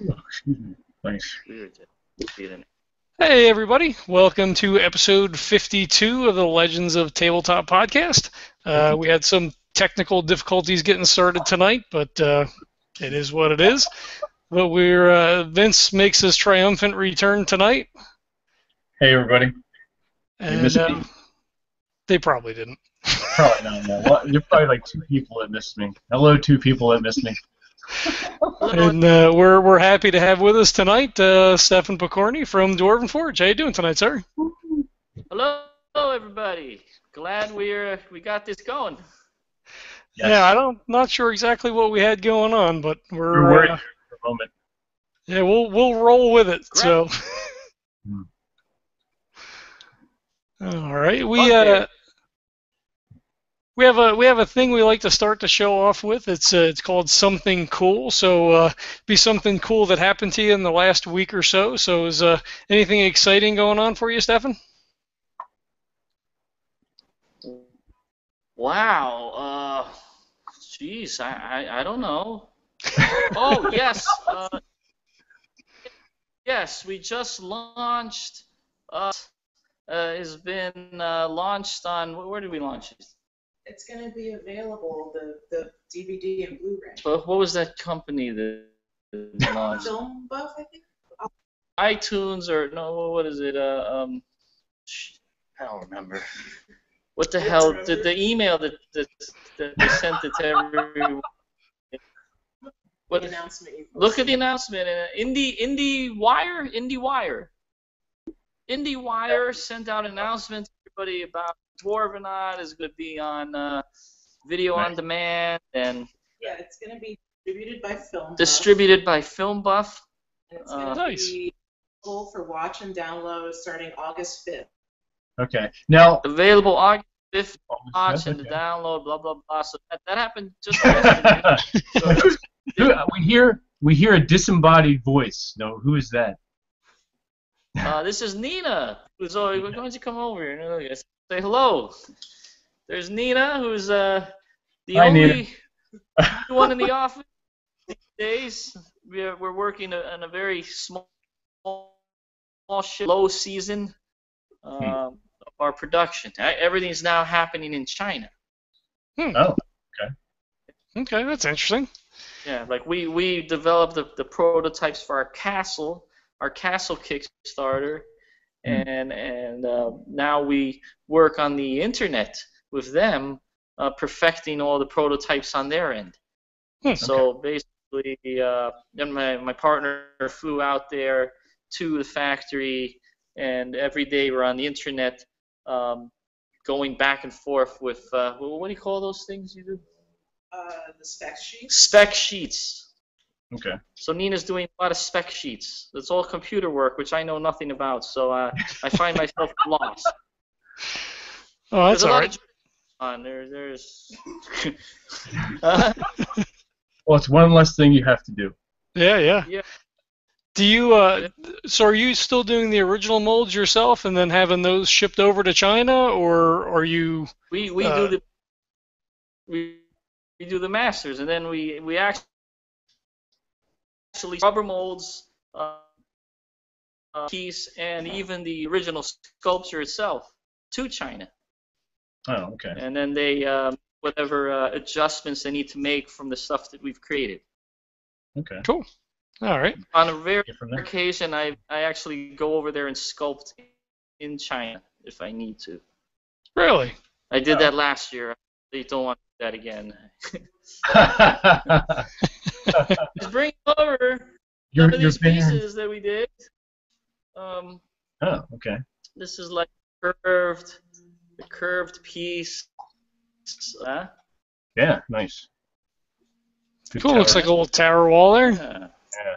Excuse me. Nice. Hey, everybody. Welcome to episode 52 of the Legends of Tabletop podcast. Uh, we had some technical difficulties getting started tonight, but uh, it is what it is. But we're uh, Vince makes his triumphant return tonight, Hey, everybody. and me. they probably didn't. Probably not. No. Well, You're probably like two people that missed me. Hello, two people that missed me. Hello. And uh, we're we're happy to have with us tonight uh, Stefan Pokorny from Dwarven Forge. How you doing tonight, sir? Hello, everybody. Glad we're we got this going. Yes. Yeah, I don't not sure exactly what we had going on, but we're We're worried uh, for a moment. yeah we'll we'll roll with it. Great. So. All right, we uh, we have a we have a thing we like to start the show off with. It's uh, it's called something cool. So uh, be something cool that happened to you in the last week or so. So is uh, anything exciting going on for you, Stefan? Wow. Uh, jeez, I, I I don't know. oh yes. Uh, yes, we just launched. Uh, uh, has been uh, launched on where did we launch it? It's going to be available, the, the DVD and Blu-ray. But what was that company that launched? Film Buff, I think? iTunes or no? What is it? Uh, um, sh- I don't remember. What the hell? The, the email that, that that they sent it to everyone. What? Look at the announcement. Uh, Indie Indie Wire Indie Wire. Indie Wire sent out an announcement to everybody about Dwarvenaut is going to be on uh, video on demand and Yeah, it's going to be distributed by Film Buff. distributed by Film Buff. And it's uh, going to Nice. be available for watch and download starting August 5th. Okay. Now, Available August 5th. watch Okay. and the download, blah blah blah. So that, that happened just yesterday. So, Who's- who- uh, we hear we hear a disembodied voice. No, who is that? uh, this is Nina. Who's always, why don't you come over here and uh, say hello? There's Nina, who's uh, the Hi, Nina. only one in the office these days. We're, we're working on a very small, small shift, low season um, of our production. Everything's now happening in China. Oh, Okay, Okay, that's interesting. Yeah, like we we developed the, the prototypes for our castle, our castle Kickstarter, Hmm. And and uh, now we work on the internet with them, uh, perfecting all the prototypes on their end. Hmm. So basically, uh, then my my partner flew out there to the factory, and every day we're on the internet, um, going back and forth with uh, what, what do you call those things you do? Uh, the spec sheet. Spec sheets. Okay. So Nina's doing a lot of spec sheets. It's all computer work, which I know nothing about. So uh, I find myself lost. Oh, that's There's a all lot right. on there. There's. uh, Well, it's one less thing you have to do. Yeah, yeah. Yeah. Do you uh so are you still doing the original molds yourself and then having those shipped over to China or are you we we Uh, do the we, we do the masters, and then we we act- actually rubber molds, uh, uh, piece, and even the original sculpture itself to China. Oh, okay. and then they um, whatever uh, adjustments they need to make from the stuff that we've created. Okay. Cool. All right. On a rare Get occasion, I I actually go over there and sculpt in China if I need to. Really? I did Oh. that last year. They don't want that again. Just bring over you're some of these paying. pieces that we did. Um, Oh, okay. this is like curved, the curved piece. Uh, Yeah, nice. Good Cool. Looks like a little tower wall there. yeah. Yeah.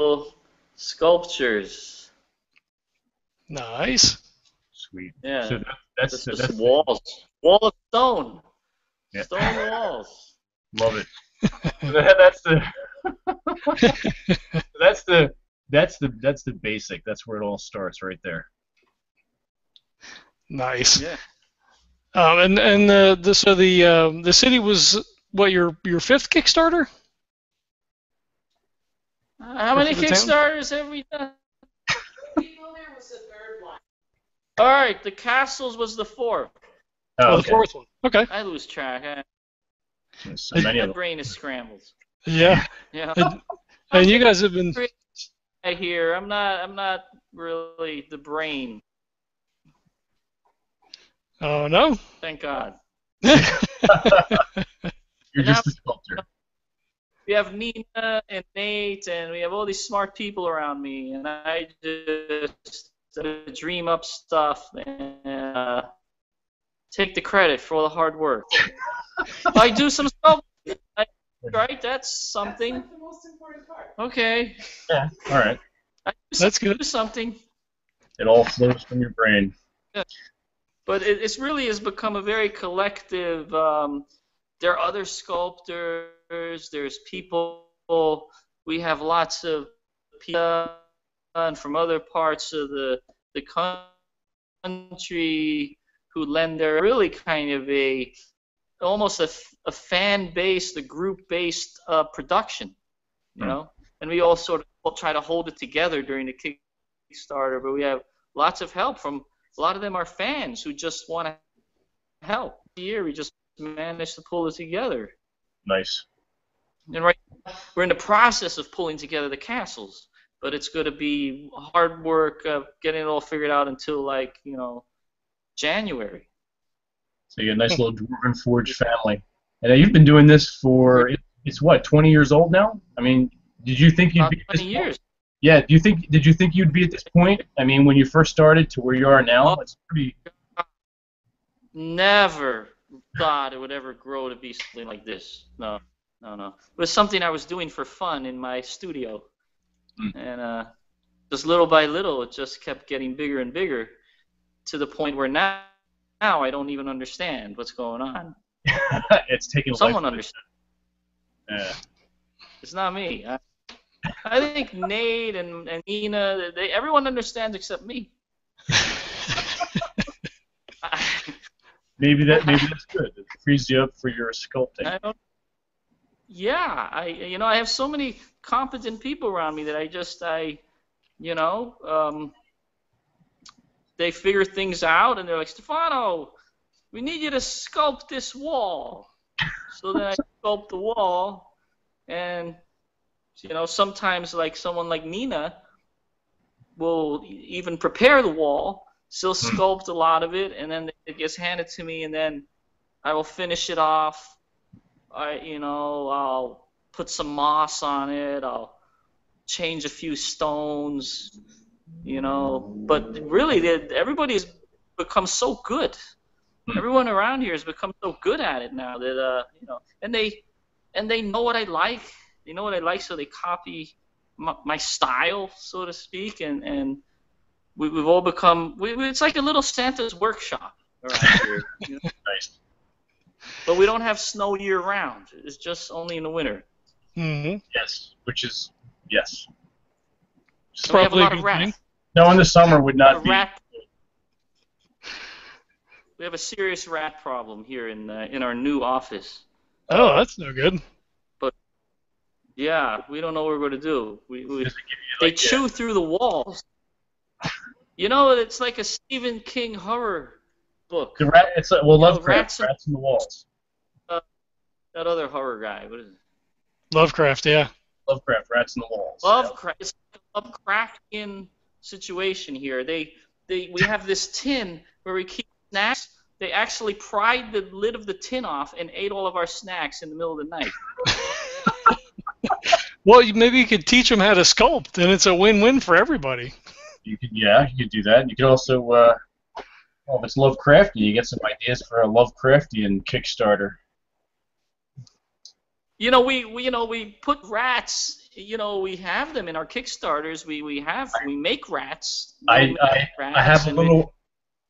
Little sculptures. Nice. Sweet. Yeah. So that, that's That's the, just that's the- walls. Wall of stone. Yeah. Stone walls. Love it. That- that's the that's the that's the that's the basic. That's where it all starts, right there. Nice. Yeah. Um, and and the, the so the um, the city was what your your fifth Kickstarter? How many For the town? Kickstarters have we done? People there was the third one. All right, the castles was the fourth. Oh, Oh, the fourth one. Okay. I lose track. I, There's so many my of brain is scrambled. Yeah. Yeah. And, and you guys have been. I hear. I'm not. I'm not really the brain. Oh no. Thank God. You're just a sculptor. We have Nina and Nate, and we have all these smart people around me, and I just dream up stuff and uh, take the credit for all the hard work. I do some stuff, I- right? That's something. That's the most important part. Okay. Yeah. All right. I do That's good. do something. It all flows from your brain. Yeah. but it, it's really has become a very collective. Um, there are other sculptors. There's people. We have lots of people and from other parts of the the country who lend their really kind of a almost a, a fan based, a group based uh, production. You Hmm. know, and we all sort of all try to hold it together during the Kickstarter, but we have lots of help from a lot of them are fans who just want to help. Year we just managed to pull it together, Nice. and right we're in the process of pulling together the castles. But it's going to be hard work of getting it all figured out until like you know January. So you got a nice little Dwarven Forge family. And you've been doing this for it's what 20 years old now. I mean, did you think you'd About be at this 20 point? years. Yeah. Do you think did you think you'd be at this point? I mean, when you first started to where you are now, Oh. it's pretty. Never thought it would ever grow to be something like this. No, no, no. It was something I was doing for fun in my studio, Hmm. and uh, just little by little, it just kept getting bigger and bigger, to the point where now, now I don't even understand what's going on. it's taken a Someone understands. Yeah. It's not me. I, I think Nate and, and Nina, they, everyone understands except me. Maybe that maybe that's good. It frees you up for your sculpting. I. Yeah, I you know I have so many competent people around me that I just I, you know, um, they figure things out and they're like Stefano, we need you to sculpt this wall. So then I sculpt the wall, and you know sometimes like someone like Nina will even prepare the wall. She'll Hmm. sculpt a lot of it, and then it gets handed to me, and then I will finish it off. I, you know, I'll put some moss on it. I'll change a few stones. You know, but really, they- everybody's become so good. Hmm. Everyone around here has become so good at it now that uh, you know, and they and they know what I like. They know what I like, so they copy my, my style, so to speak, and and we, we've all become. We, we- it's like a little Santa's workshop around here. you know? Nice. But we don't have snow year round. It's just only in the winter. hmm Yes. Which is yes. And we have a Probably lot of good rats. No, in the summer would not be. rat. We have a serious rat problem here in uh, in our new office. Oh, that's no good. But yeah, we don't know what we're going to do. We, we Does it give you, they like, uh, chew through the walls. You know, it's like a Stephen King horror book. The rat. It's like, well, You know, Lovecraft. rats Rats, in the walls. That other horror guy. What is it? Lovecraft, yeah. Lovecraft. Rats in the walls. Lovecraft. It's Lovecraftian situation here. They they we have this tin where we keep snacks. They actually pried the lid of the tin off and ate all of our snacks in the middle of the night. Well, maybe you could teach them how to sculpt, and it's a win-win for everybody. You could, yeah, you could do that. You could also, uh, well, if it's Lovecraftian, you get some ideas for a Lovecraftian Kickstarter. You know, we, we you know we put rats. You know, we have them in our Kickstarters. We we have we make rats. I, make I, rats I have a and we- little,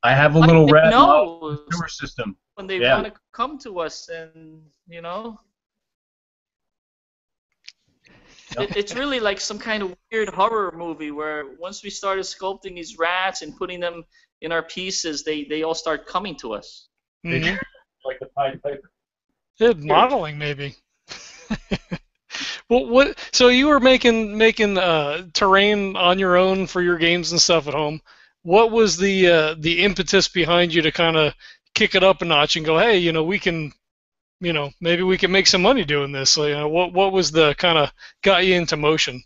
I have a little rat know sewer system. when they Yeah. want to come to us and you know it, it's really like some kind of weird horror movie where once we started sculpting these rats and putting them in our pieces they they all start coming to us They Mhm. Like the Pied Piper. Modeling maybe. Well, what? So you were making making uh, terrain on your own for your games and stuff at home. What was the uh, the impetus behind you to kind of kick it up a notch and go, hey, you know, we can, you know, maybe we can make some money doing this. So, you know, what what was the kind of got you into motion?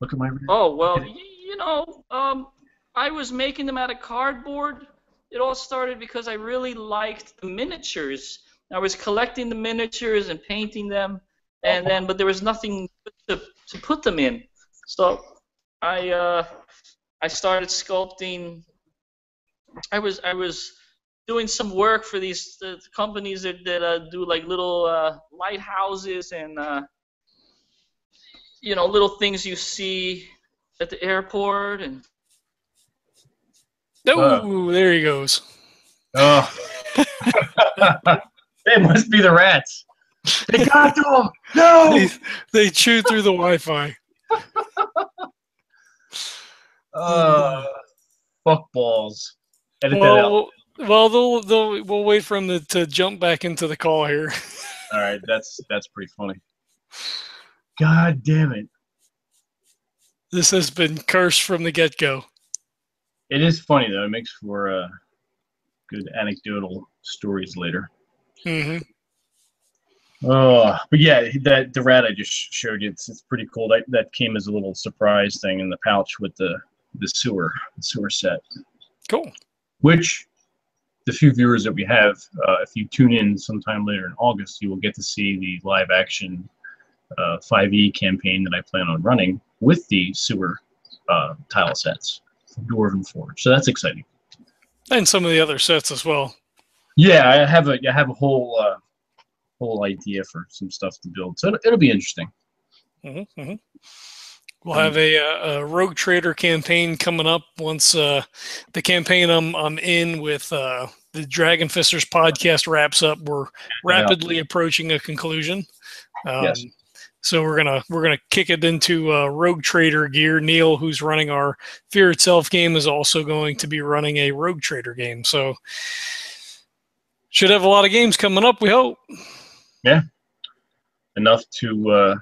Look at my. Oh well, y- you know, um, I was making them out of cardboard. It all started because I really liked the miniatures. I was collecting the miniatures and painting them, and then but there was nothing to, to put them in. So I uh, I started sculpting. I was I was doing some work for these uh, companies that, that uh, do like little uh, lighthouses and uh, you know little things you see at the airport and Oh, there he goes. Oh. it must be the rats. They got to him. No. They, they chewed through the Wi-Fi. Uh, fuck balls. Edit that out. Well, well, they'll, they'll, we'll wait for him to, to jump back into the call here. All right, that's that's pretty funny. God damn it! This has been cursed from the get-go. It is funny though. It makes for uh, good anecdotal stories later. hmm Oh, but yeah, that the rat I just showed you, it's, it's pretty cool. That that came as a little surprise thing in the pouch with the the sewer the sewer set, Cool. which the few viewers that we have, uh, if you tune in sometime later in August, you will get to see the live action uh, 5e campaign that I plan on running with the sewer uh, tile sets from Dwarven Forge. So that's exciting. And some of the other sets as well. Yeah, I have a I have a whole uh, whole idea for some stuff to build. So it'll, it'll be interesting. hmm hmm We'll have a, uh, a Rogue Trader campaign coming up once uh, the campaign I'm, I'm in with uh, the Dragon Fisters podcast wraps up. We're rapidly approaching a conclusion. Um, Yes. So we're gonna we're gonna kick it into uh, Rogue Trader gear. Neil, who's running our Fear Itself game, is also going to be running a Rogue Trader game. So should have a lot of games coming up. We hope. Yeah, enough to uh,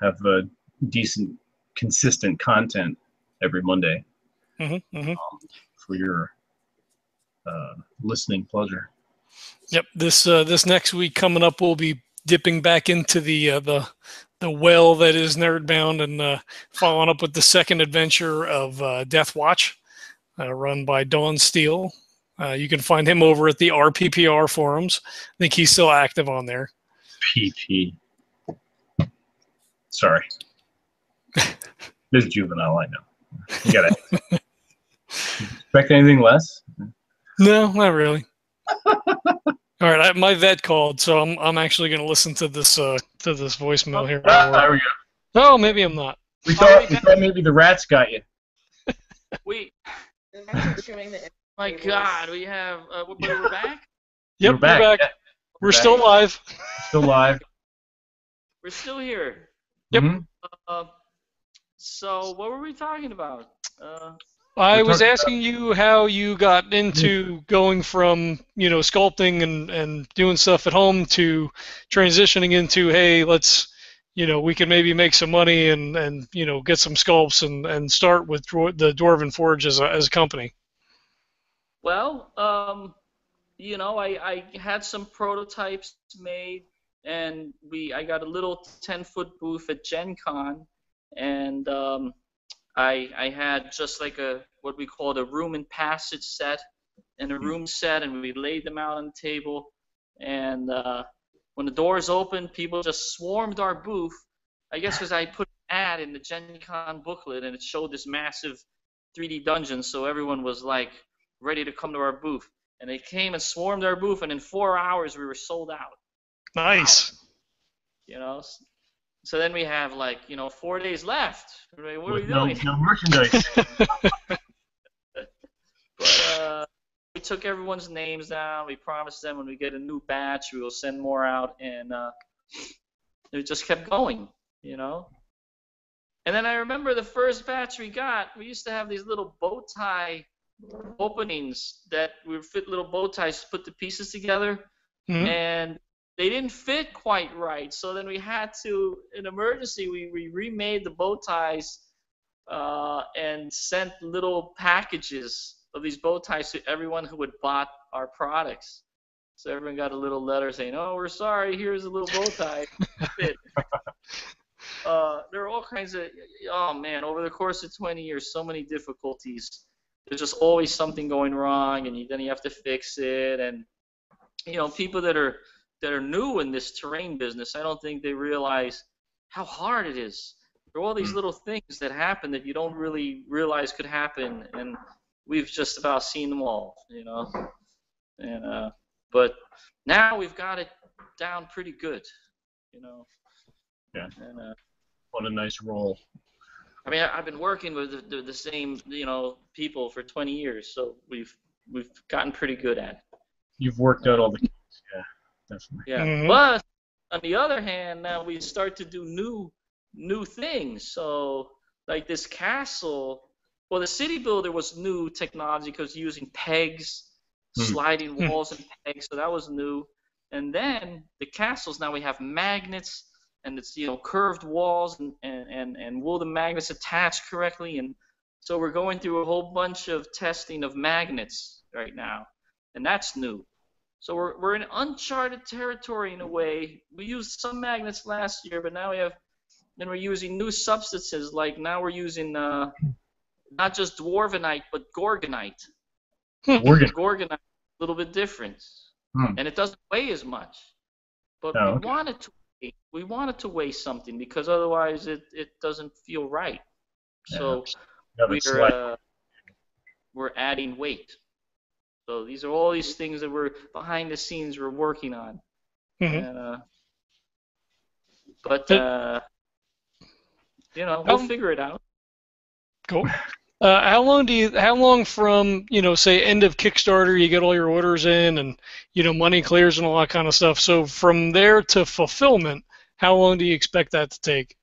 have a decent, consistent content every Monday hmm hmm for your uh, listening pleasure. Yep. This uh, this next week coming up, we'll be dipping back into the uh, the the well that is Nerdbound and uh, following up with the second adventure of uh, Death Watch, uh, run by Dawn Steele. Uh, you can find him over at the RPPR forums. I think he's still active on there. PP. Sorry. this is juvenile, I know. You gotta expect anything less? No, not really. All right, I, my vet called, so I'm I'm actually going to listen to this uh, to this voicemail here. Ah, there we go. Oh, maybe I'm not. We thought, we thought maybe the rats got you. we The rats are chewing the my God we have uh, but we're back. Yep, We're back. Yeah, We're back. still live. still live. We're still here. Yep. Mhm. Uh, so what were we talking about? Uh, I was talking asking you how you got into going from you know sculpting and and doing stuff at home to transitioning into hey let's you know we can maybe make some money and and you know get some sculpts and and start with Dwar- the Dwarven Forge as a as a company. Well, um, you know, I, I had some prototypes made, and we I got a little 10 foot booth at Gen Con, and um, I I had just like a what we called a room and passage set and a room set, and we laid them out on the table, and uh, when the doors opened, people just swarmed our booth. I guess because I put an ad in the Gen Con booklet, and it showed this massive 3D dungeon, so everyone was like ready to come to our booth. And they came and swarmed our booth, and in four hours we were sold out. Nice. You know. So then we have like you know four days left. What are we no, doing? no merchandise. But uh, we took everyone's names down. We promised them when we get a new batch, we will send more out, and uh, it just kept going. You know. And then I remember the first batch we got. We used to have these little bow tie openings that would fit little bow ties to put the pieces together. Mhm. And they didn't fit quite right. So then we had to, in emergency, we, we remade the bow ties uh, and sent little packages of these bow ties to everyone who had bought our products. So everyone got a little letter saying, "Oh, we're sorry. Here's a little bow tie." uh, there are all kinds of. Oh man, over the course of 20 years, so many difficulties. There's just always something going wrong, and you, then you have to fix it. And you know, people that are that are new in this terrain business, I don't think they realize how hard it is. There are all these little things that happen that you don't really realize could happen, and we've just about seen them all, you know. And uh, but now we've got it down pretty good, you know. Yeah. And uh, What a nice role. I mean, I- I've been working with the, the, the same, you know, people for 20 years, so we've we've gotten pretty good at it. You've worked out all the kinks. Yeah, definitely. Yeah. Mhm. But on the other hand, now we start to do new new things. So like this castle, well, the city builder was new technology because using pegs, Hmm. sliding Hmm. walls and pegs, so that was new. And then the castles now we have magnets and it's you know curved walls and and and, and will the magnets attach correctly and so we're going through a whole bunch of testing of magnets right now and that's new so we're, we're in uncharted territory in a way. We used some magnets last year, but now we have, then we're using new substances. Like now we're using uh, not just dwarvenite, but gorgonite. Organ. Gorgonite, a little bit different, Hmm. and it doesn't weigh as much. But Oh, we okay. wanted to, we wanted to weigh something because otherwise it, it doesn't feel right. So it we're uh, we're adding weight. So these are all these things that we're behind the scenes we're working on. Mhm. And, uh, but uh, you know we'll Um, figure it out. Cool. Uh, how long do you? How long from you know, say end of Kickstarter, you get all your orders in, and you know money clears and all that kind of stuff. So from there to fulfillment, how long do you expect that to take?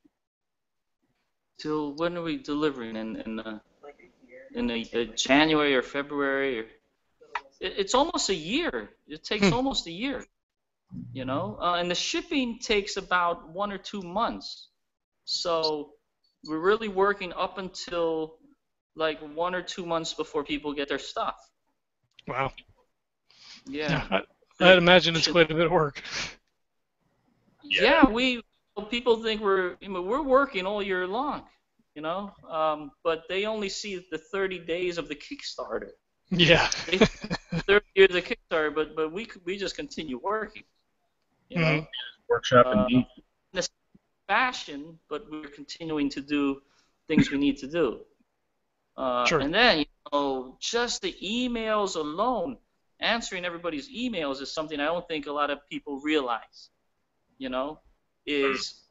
Till when are we delivering? In in uh, like a a, uh January or February? Or it, it's almost a year. It takes Hmm. almost a year. You know, uh, and the shipping takes about one or two months. So we're really working up until like one or two months before people get their stuff. Wow. Yeah. I, I'd imagine it's quite a bit of work. Yeah, we people think we're I mean, we're working all year long, you know, um, but they only see the 30 days of the Kickstarter, Yeah. 30 years of Kickstarter, but but we we just continue working, you know, Mhm. Workshop uh, indeed. in a fashion, but we're continuing to do things we need to do. Uh, Sure. And then you know, just the emails alone, answering everybody's emails is something I don't think a lot of people realize. You know, is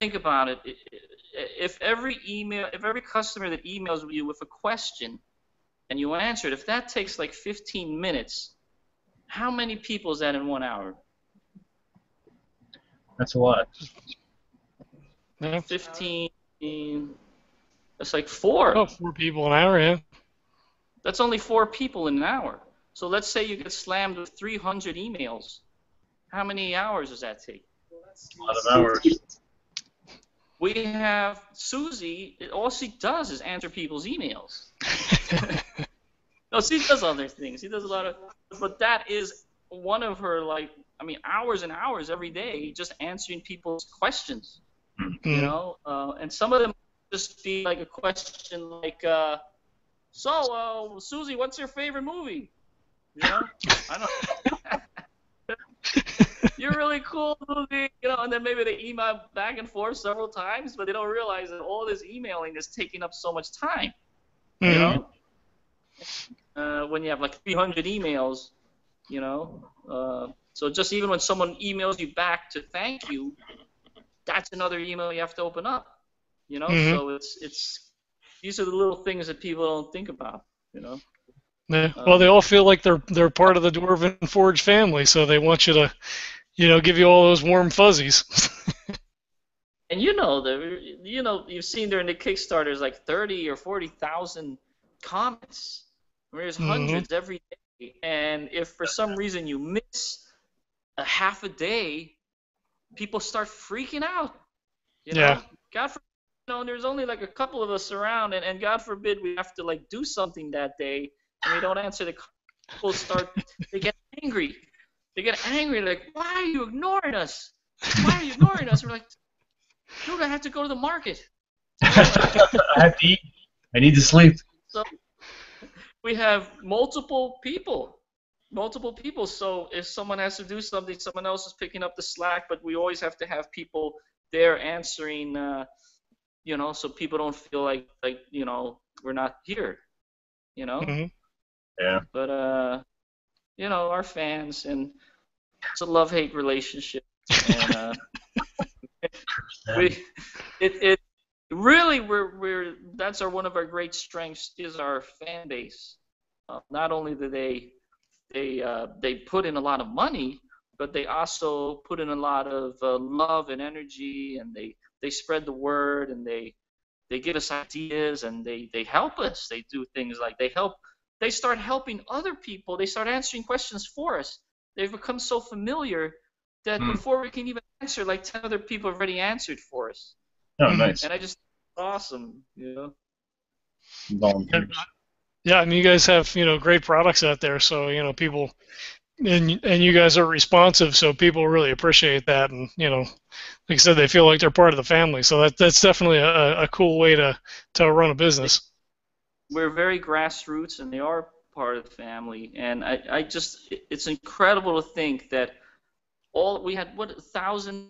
think about it. i- i- If every email, if every customer that emails you with a question, and you answer it, if that takes like 15 minutes, how many people is that in one hour? That's a lot. 15. That's like four. Oh, four people an hour, yeah. That's only four people in an hour. So let's say you get slammed with 300 emails. How many hours does that take? Well, that's A lot of hours. We have Susie. All she does is answer people's emails. No, she does other things. She does a lot of, but that is one of her like, I mean, hours and hours every day just answering people's questions. You Mhm. know, uh, and some of them just be like a question like, uh, so, uh, Susie, what's your favorite movie? You know, I don't. You're really cool, Susie. You know, and then maybe they email back and forth several times, but they don't realize that all this emailing is taking up so much time. You Mhm. know, uh, when you have like 300 emails, you know, uh, so just even when someone emails you back to thank you, that's another email you have to open up. You know, Mhm. so it's it's these are the little things that people don't think about. You know. Yeah. Well, they all feel like they're they're part of the Dwarven Forge family, so they want you to, you know, give you all those warm fuzzies. And you know the you know you've seen during the Kickstarters like thirty or forty thousand comments. I mean, there's Mhm. hundreds every day, and if for some reason you miss a half a day, people start freaking out. You Yeah. God forbid, know, there's only like a couple of us around, and, and God forbid we have to like do something that day, and we don't answer the. call. People start, they get angry. They get angry, like, why are you ignoring us? Why are you ignoring us? We're like, dude, I have to go to the market. I have to eat. I need to sleep. So we have multiple people multiple people so if someone has to do something someone else is picking up the slack but we always have to have people there answering uh, you know so people don't feel like like you know we're not here you know Mhm. Yeah. but uh you know our fans and it's a love hate relationship and uh we it, it really we're we're that's our one of our great strengths is our fan base. Uh, not only do they they uh, they put in a lot of money, but they also put in a lot of uh, love and energy, and they they spread the word, and they they give us ideas, and they they help us. They do things like they help. They start helping other people. They start answering questions for us. They've become so familiar that Hmm. before we can even answer, like ten other people have already answered for us. Oh, nice. And I just awesome, you know. Volunteers. Yeah, I mean, you guys have you know great products out there, so you know people, and and you guys are responsive, so people really appreciate that, and you know, like I said, they feel like they're part of the family. So that that's definitely a, a cool way to to run a business. We're very grassroots, and they are part of the family. And I, I just, it's incredible to think that all we had what a thousand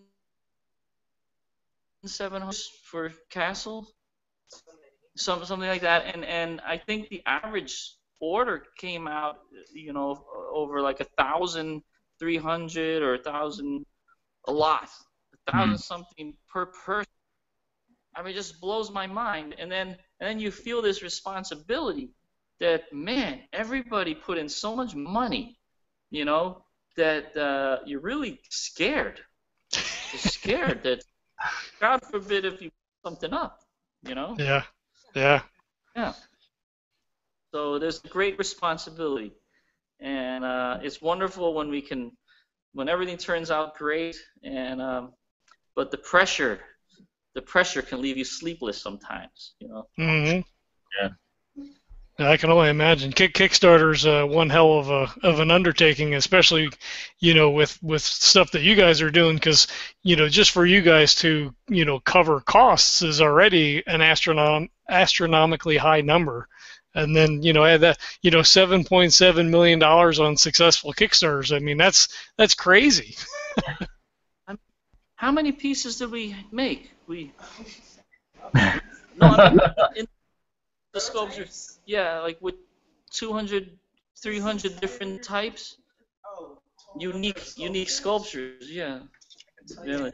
seven hundred for Castle, some something like that. And and I think the average order came out, you know, over like a thousand three hundred or a thousand, a lot, a thousand something per person. I mean, it just blows my mind. And then and then you feel this responsibility that man, everybody put in so much money, you know, that uh, you're really scared. You're scared that God forbid if you something up, you know. Yeah, yeah, Yeah. So there's a great responsibility, and uh, it's wonderful when we can, when everything turns out great, and um, but the pressure, the pressure can leave you sleepless sometimes, you know. hmm Yeah. I can only imagine. Kick Kickstarter's uh, one hell of a of an undertaking, especially you know with with stuff that you guys are doing, because you know just for you guys to you know cover costs is already an astronom astronomically high number, and then you know add that you know 7.7 million dollars on successful Kickstarters. I mean that's that's crazy. How many pieces did we make? We no, I mean, in the sculptures, yeah, like with 200, 300 different types, Oh. unique, unique sculptures, yeah. Tell you in Really?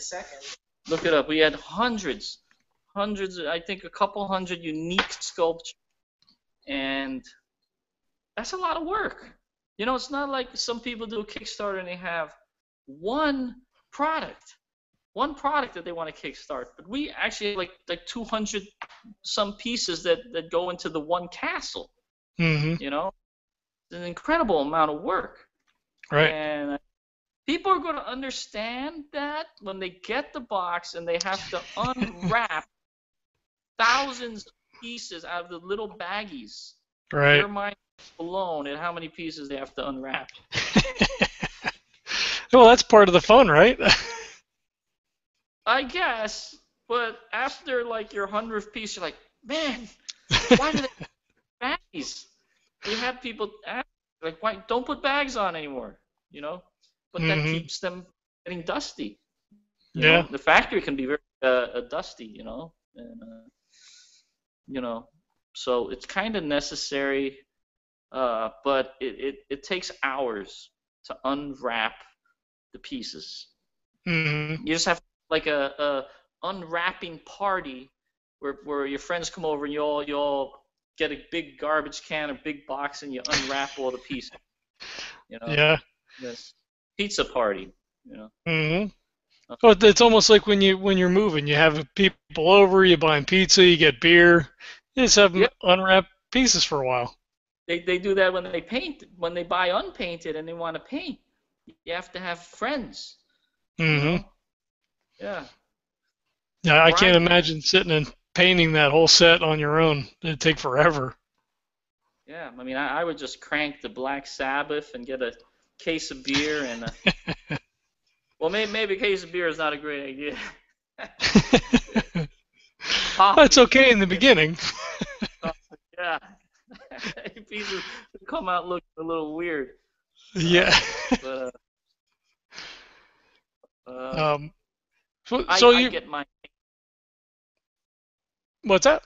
Look it up. We had hundreds, hundreds. I think a couple hundred unique sculptures, and that's a lot of work. You know, it's not like some people do a Kickstarter and they have one product, one product that they want to kickstart. But we actually have like like 200 some pieces that that go into the one castle. hmm You know, it's an incredible amount of work. Right. And people are going to understand that when they get the box and they have to unwrap thousands pieces out of the little baggies. Right. Their mind blown at how many pieces they have to unwrap. well, that's part of the fun, right? I guess, but after like your hundredth piece, you're like, man, why do they have baggies? We had people ask, like, why don't put bags on anymore? You know, but that Mhm. keeps them getting dusty. You Yeah. know, the factory can be very uh, uh, dusty, you know, and uh, you know, so it's kind of necessary, uh, but it, it, it takes hours to unwrap the pieces. hmm You just have like a, a unwrapping party where, where your friends come over and you all you all get a big garbage can or big box and you unwrap all the pieces. You know, Yeah. this pizza party. You know. hmm Oh, it's almost like when you when you're moving, you have people over, you buy pizza, you get beer, you just have 'em Yep. unwrap pieces for a while. They, they do that when they paint when they buy unpainted and they want to paint. you have to have friends. Mm-hmm. Yeah. Yeah, I can't imagine sitting and painting that whole set on your own. It'd take forever. Yeah, I mean, I, I would just crank the Black Sabbath and get a case of beer and. A, well, maybe maybe a case of beer is not a great idea. That's okay in the beginning. Yeah. Pieces come out looking a little weird, yeah. but. Uh, uh, um, so, I, so I you, get mine. what's that?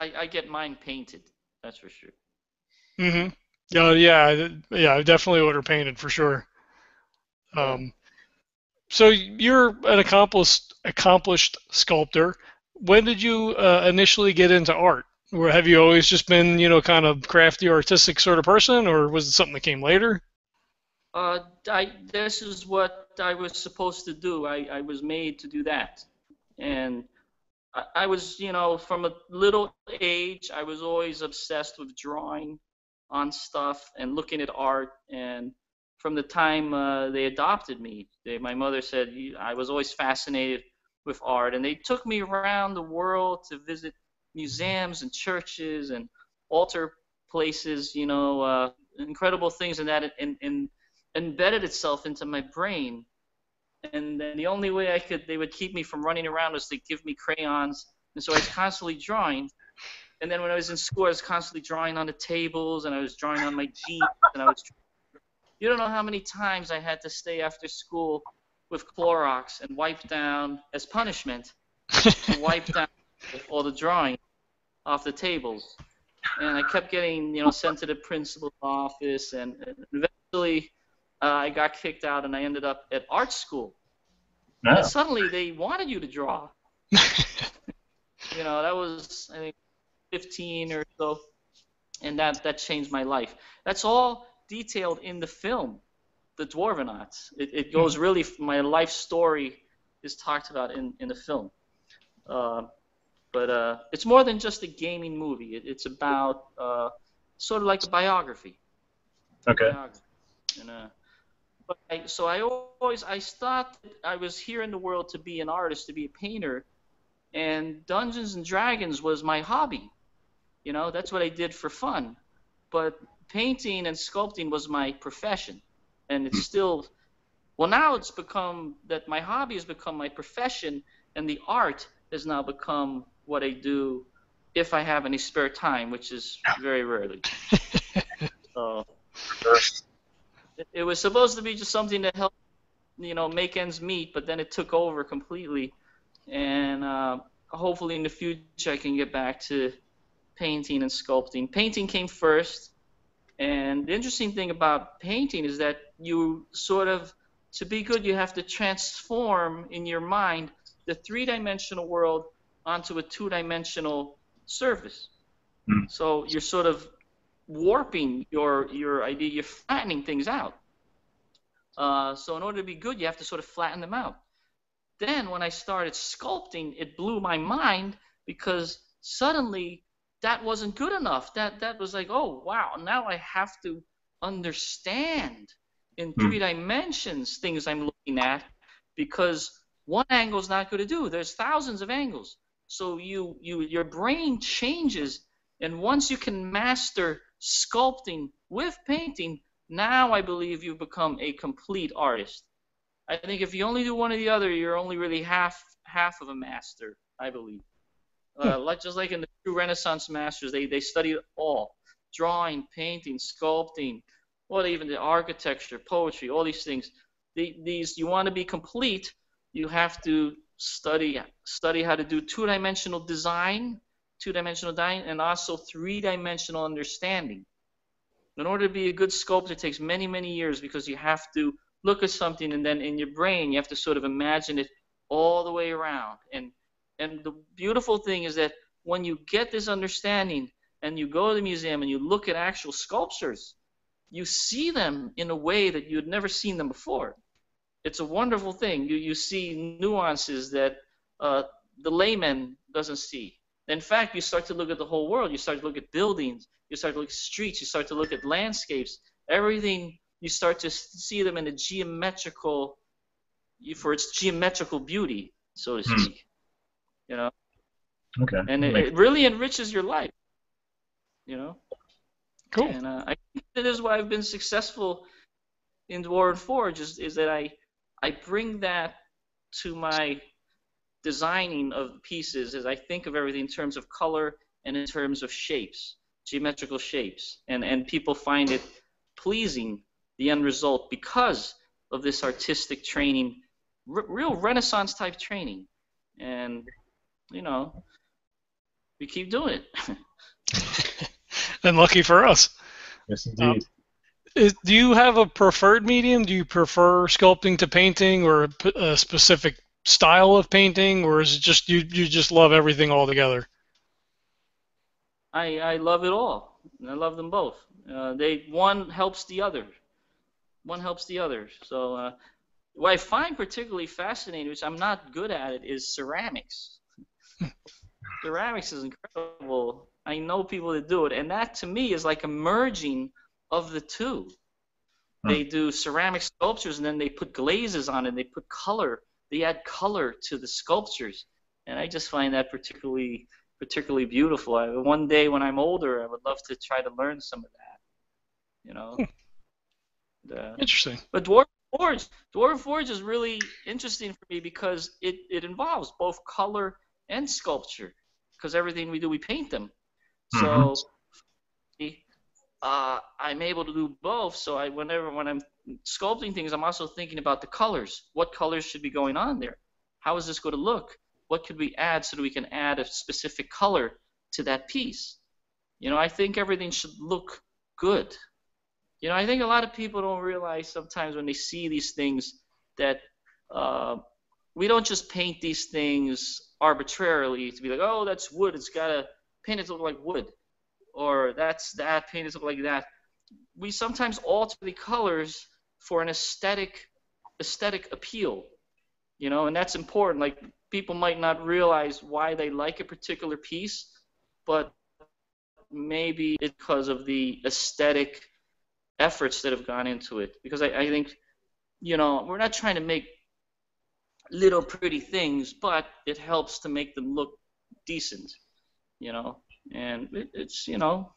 I, I get mine painted. That's for sure. Oh yeah, I- yeah. I definitely order painted for sure. Um, so you're an accomplished accomplished sculptor. When did you uh, initially get into art? Or have you always just been, you know, kind of crafty, artistic sort of person, or was it something that came later? Uh, I, this is what I was supposed to do. I, I was made to do that. And I, I was, you know, from a little age, I was always obsessed with drawing on stuff and looking at art. And from the time uh, they adopted me, they, my mother said I was always fascinated with art. And they took me around the world to visit museums and churches and altar places, you know, uh, incredible things and that and, and embedded itself into my brain. And then the only way I could they would keep me from running around was to give me crayons. And so I was constantly drawing. And then when I was in school, I was constantly drawing on the tables and I was drawing on my jeep and I was. You don't know how many times I had to stay after school with Clorox and wipe down as punishment to wipe down all the drawing off the tables. And I kept getting, you know, sent to the principal's office, and eventually uh, I got kicked out, and I ended up at art school. Ah, And suddenly they wanted you to draw. You know, that was I think 15 or so, and that that changed my life. That's all detailed in the film, The Dwarvenauts. It, it goes really my life story is talked about in in the film. Uh, but uh, it's more than just a gaming movie. It, it's about uh, sort of like a biography. okay. biography. And, uh, but I, so I always I thought that I was here in the world to be an artist, to be a painter, and Dungeons and Dragons was my hobby. You know, that's what I did for fun. But painting and sculpting was my profession, and it's still. Well, now it's become that my hobby has become my profession, and the art has now become what I do if I have any spare time, which is very rarely. So it, was supposed to be just something to help, you know, make ends meet, but then it took over completely. And uh, hopefully in the future I can get back to painting and sculpting. Painting came first, and the interesting thing about painting is that you sort of, to be good, you have to transform in your mind the three-dimensional world onto a two-dimensional surface. Hmm. So you're sort of warping your your idea. You're flattening things out. Uh, so in order to be good, you have to sort of flatten them out. Then when I started sculpting, it blew my mind because suddenly that wasn't good enough. That that was like, oh wow, now I have to understand in Hmm. three dimensions things I'm looking at because one angle is not going to do. There's thousands of angles. So you you your brain changes, and once you can master sculpting with painting, now I believe you've become a complete artist. I think if you only do one or the other, you're only really half half of a master. I believe. Uh, like just like in the true Renaissance masters, they they study it all: drawing, painting, sculpting, what even the architecture, poetry, all these things. The, these you want to be complete, you have to study study how to do two-dimensional design, two-dimensional design, and also three-dimensional understanding. In order to be a good sculptor, it takes many many years because you have to look at something and then in your brain you have to sort of imagine it all the way around. And and the beautiful thing is that when you get this understanding and you go to the museum and you look at actual sculptures, you see them in a way that you had never seen them before. It's a wonderful thing. You you see nuances that uh, the layman doesn't see. In fact, you start to look at the whole world. You start to look at buildings. You start to look at streets. You start to look at landscapes. Everything you start to see them in a geometrical, for its geometrical beauty, so to Hmm. speak. You know, Okay. and it, it really enriches your life. You know. Cool. And uh, I think that is why I've been successful in Dwarven Forge is, is that I I bring that to my designing of pieces as I think of everything in terms of color and in terms of shapes, geometrical shapes, and and people find it pleasing the end result because of this artistic training, r- real Renaissance type training, and you know we keep doing it. and lucky for us. yes, indeed. Is, do you have a preferred medium? Do you prefer sculpting to painting, or a, p- a specific style of painting, or is it just you you just love everything all together? I, I love it all. I love them both. Uh, they one helps the other. One helps the other. So uh, what I find particularly fascinating, which I'm not good at it, is ceramics. Ceramics is incredible. I know people that do it, and that to me is like a merging of the two. Hmm. They do ceramic sculptures, and then they put glazes on it. They put color. They add color to the sculptures, and I just find that particularly particularly beautiful. I, one day when I'm older, I would love to try to learn some of that. You know. And, uh, Interesting. but Dwarven Forge, Dwarven Forge is really interesting for me because it, it involves both color and sculpture. Because everything we do, we paint them. So uh, I'm able to do both. So I whenever when I'm sculpting things, I'm also thinking about the colors. What colors should be going on there? How is this going to look? What could we add so that we can add a specific color to that piece? You know, I think everything should look good. You know, I think a lot of people don't realize sometimes when they see these things that uh, we don't just paint these things arbitrarily to be like, oh, that's wood. It's got to paint it to look like wood, or that's that paint it to look like that. We sometimes alter the colors for an aesthetic aesthetic appeal, you know, and that's important. Like people might not realize why they like a particular piece, but maybe it's because of the aesthetic efforts that have gone into it. Because I, I think, you know, we're not trying to make little pretty things, but it helps to make them look decent, you know. And it, it's, you know,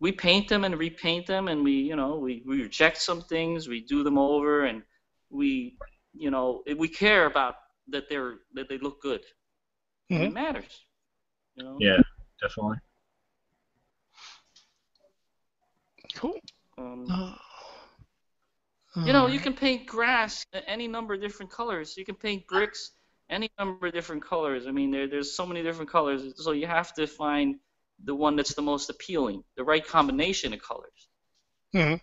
we paint them and repaint them, and we, you know, we, we reject some things, we do them over, and we, you know, we care about that they're that they look good. And It matters, you know. Yeah, definitely. Cool. Um, Uh, You know, uh, you can paint grass any number of different colors. You can paint bricks any number of different colors. I mean, there, there's so many different colors. So you have to find the one that's the most appealing, the right combination of colors. mhm.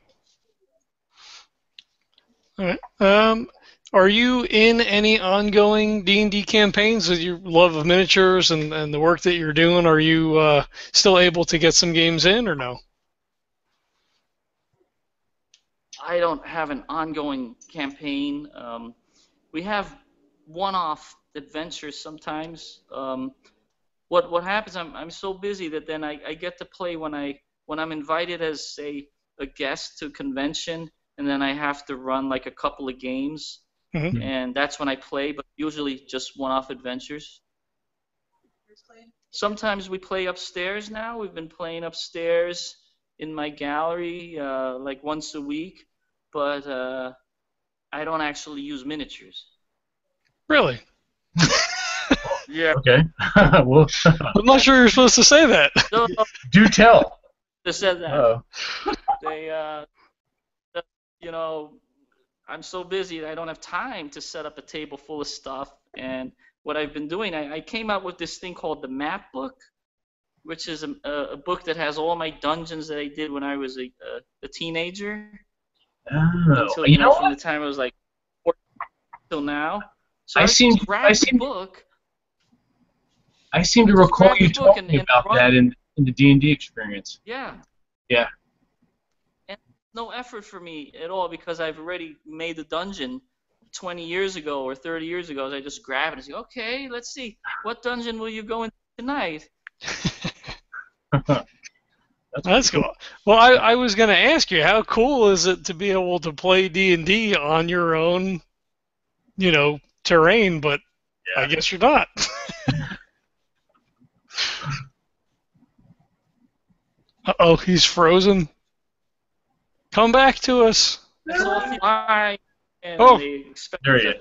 All right. Um, are you in any ongoing D and D campaigns with your love of miniatures and, and the work that you're doing? Are you uh, still able to get some games in, or no? I don't have an ongoing campaign. Um, we have one-off adventures sometimes. Um, what what happens? I'm I'm so busy that then I, I get to play when I when I'm invited as say a guest to a convention, and then I have to run like a couple of games, Mhm. and that's when I play. But usually just one-off adventures. Sometimes we play upstairs now. We've been playing upstairs in my gallery uh, like once a week, but uh, I don't actually use miniatures. Really? Yeah. Okay. well, I'm not sure you're supposed to say that. No, do tell. they said that. Oh. They, uh, you know, I'm so busy that I don't have time to set up a table full of stuff. And what I've been doing, I, I came out with this thing called the Map Book, which is a, a, a book that has all my dungeons that I did when I was a, a, a teenager. Oh, until you you know, know from the time I was like 14 till now. So I I, seem- I the seem- book. I seem to recall you book and- talking and about run. that in, in the D and D experience. Yeah. Yeah. And no effort for me at all because I've already made the dungeon 20 years ago or 30 years ago. I just grab it and say, okay, let's see, what dungeon will you go in tonight? That's, That's pretty cool. Well, I, I was going to ask you, how cool is it to be able to play D and D on your own, you know, terrain? But I guess you're not. uh oh, he's frozen. Come back to us. It's and Oh. There he a,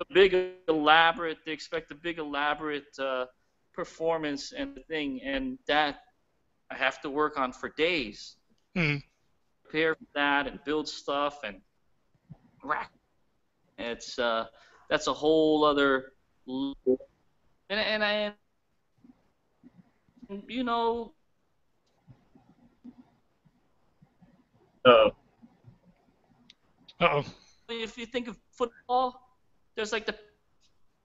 a big elaborate. They expect a big elaborate uh, performance and thing, and that I have to work on for days. Hmm. Prepare for that and build stuff and rack. It's uh, that's a whole other. And and I, and, you know, Uh, Uh oh. if you think of football, there's like the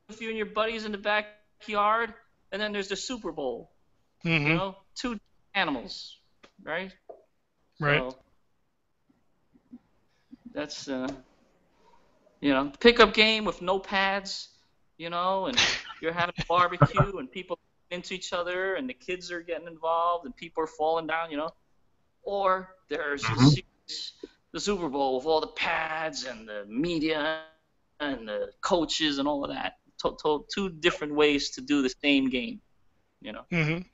if you and your buddies in the backyard, and then there's the Super Bowl. You hmm know, two animals, right? Right. So, that's uh, you know, pickup game with no pads, you know, and you're having a barbecue and people into each other and the kids are getting involved and people are falling down, you know. Or there's the Mhm. series, the Super Bowl with all the pads and the media and the coaches and all of that. To- to- two different ways to do the same game, you know. hmm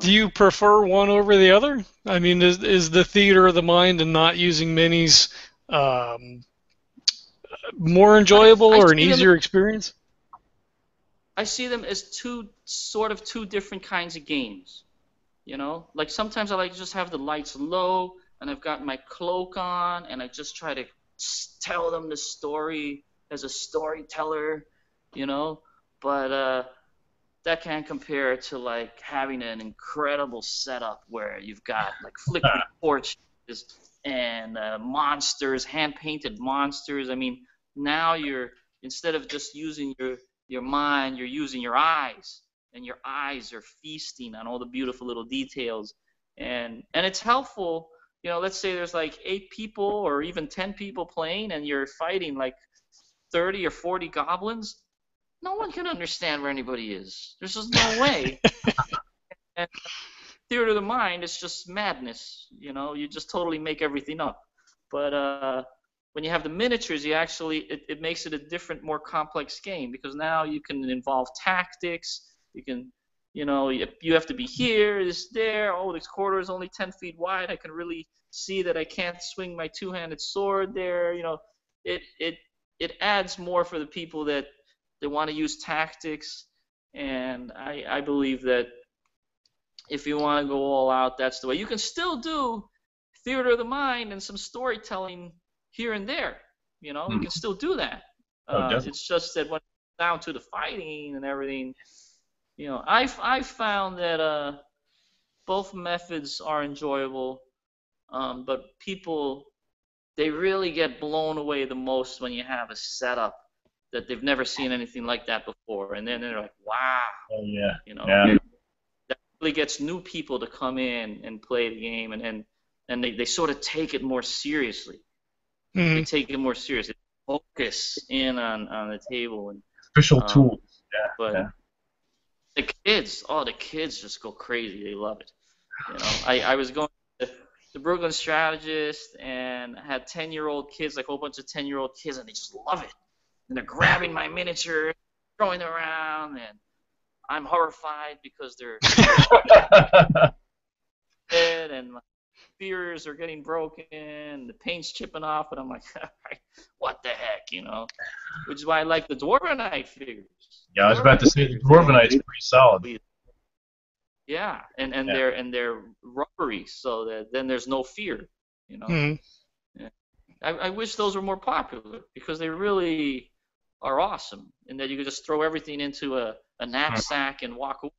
Do you prefer one over the other? I mean, is is the theater of the mind and not using minis um, more enjoyable I or an see them- easier experience? I see them as two sort of two different kinds of games. You know, like sometimes I like to just have the lights low and I've got my cloak on and I just try to tell them the story as a storyteller, you know. But uh, that can't compare to like having an incredible setup where you've got like flickering torches and uh, monsters, hand painted monsters. I mean, now you're instead of just using your your mind, you're using your eyes, and your eyes are feasting on all the beautiful little details. And and it's helpful, you know. Let's say there's like eight people or even ten people playing, and you're fighting like thirty or forty goblins. No one can understand where anybody is. There's just no way. and theater of the mind is just madness. You know, you just totally make everything up. But uh, when you have the miniatures, you actually it, it makes it a different, more complex game because now you can involve tactics. You can, you know, you, you have to be here, this, there. Oh, this corridor is only 10 feet wide. I can really see that I can't swing my two-handed sword there. You know, it it it adds more for the people that they want to use tactics. And I I believe that if you want to go all out, that's the way. You can still do theater of the mind and some storytelling here and there. You know, you Hmm. can still do that. Oh, Uh, it's just that when down to the fighting and everything, you know, I've I've found that uh, both methods are enjoyable, um, but people they really get blown away the most when you have a setup that they've never seen anything like that before, and then they're like, wow, oh yeah. you know Yeah. that really gets new people to come in and play the game and and, and they, they sort of take it more seriously hmm they take it more seriously focus in on, on the table and Official Um, tools. Yeah. but yeah. the kids oh the kids just go crazy they love it you know i, I was going to the brooklyn strategist and I had 10 year old kids like a whole bunch of 10 year old kids and they just love it and they're grabbing my miniature throwing them around and i'm horrified because they're dead and my spears are getting broken, the paint's chipping off, and I'm like, what the heck, you know? Which is why I like the Dwarvenite figures. yeah, I was about to say the Dwarvenite's pretty solid. Yeah, and and Yeah. they're and they're rubbery, so that then there's no fear, you know. hmm I, I wish those were more popular because they really are awesome, and that you can just throw everything into a, a knapsack and walk away,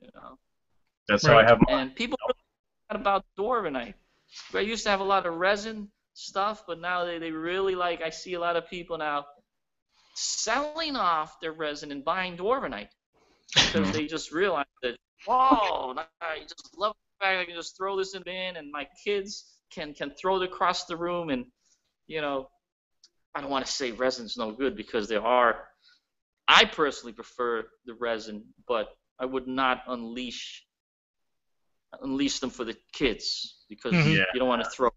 you know. That's how I have mine. And people really about Dwarvenite. I used to have a lot of resin stuff, but now they, they really like, I see a lot of people now selling off their resin and buying Dwarvenite because they just realize that, whoa, I just love the fact I can just throw this in the bin and my kids can, can throw it across the room and, you know, I don't want to say resin's no good because there are, I personally prefer the resin, but I would not unleash unleash them for the kids because Mhm. Yeah. you don't want to throw.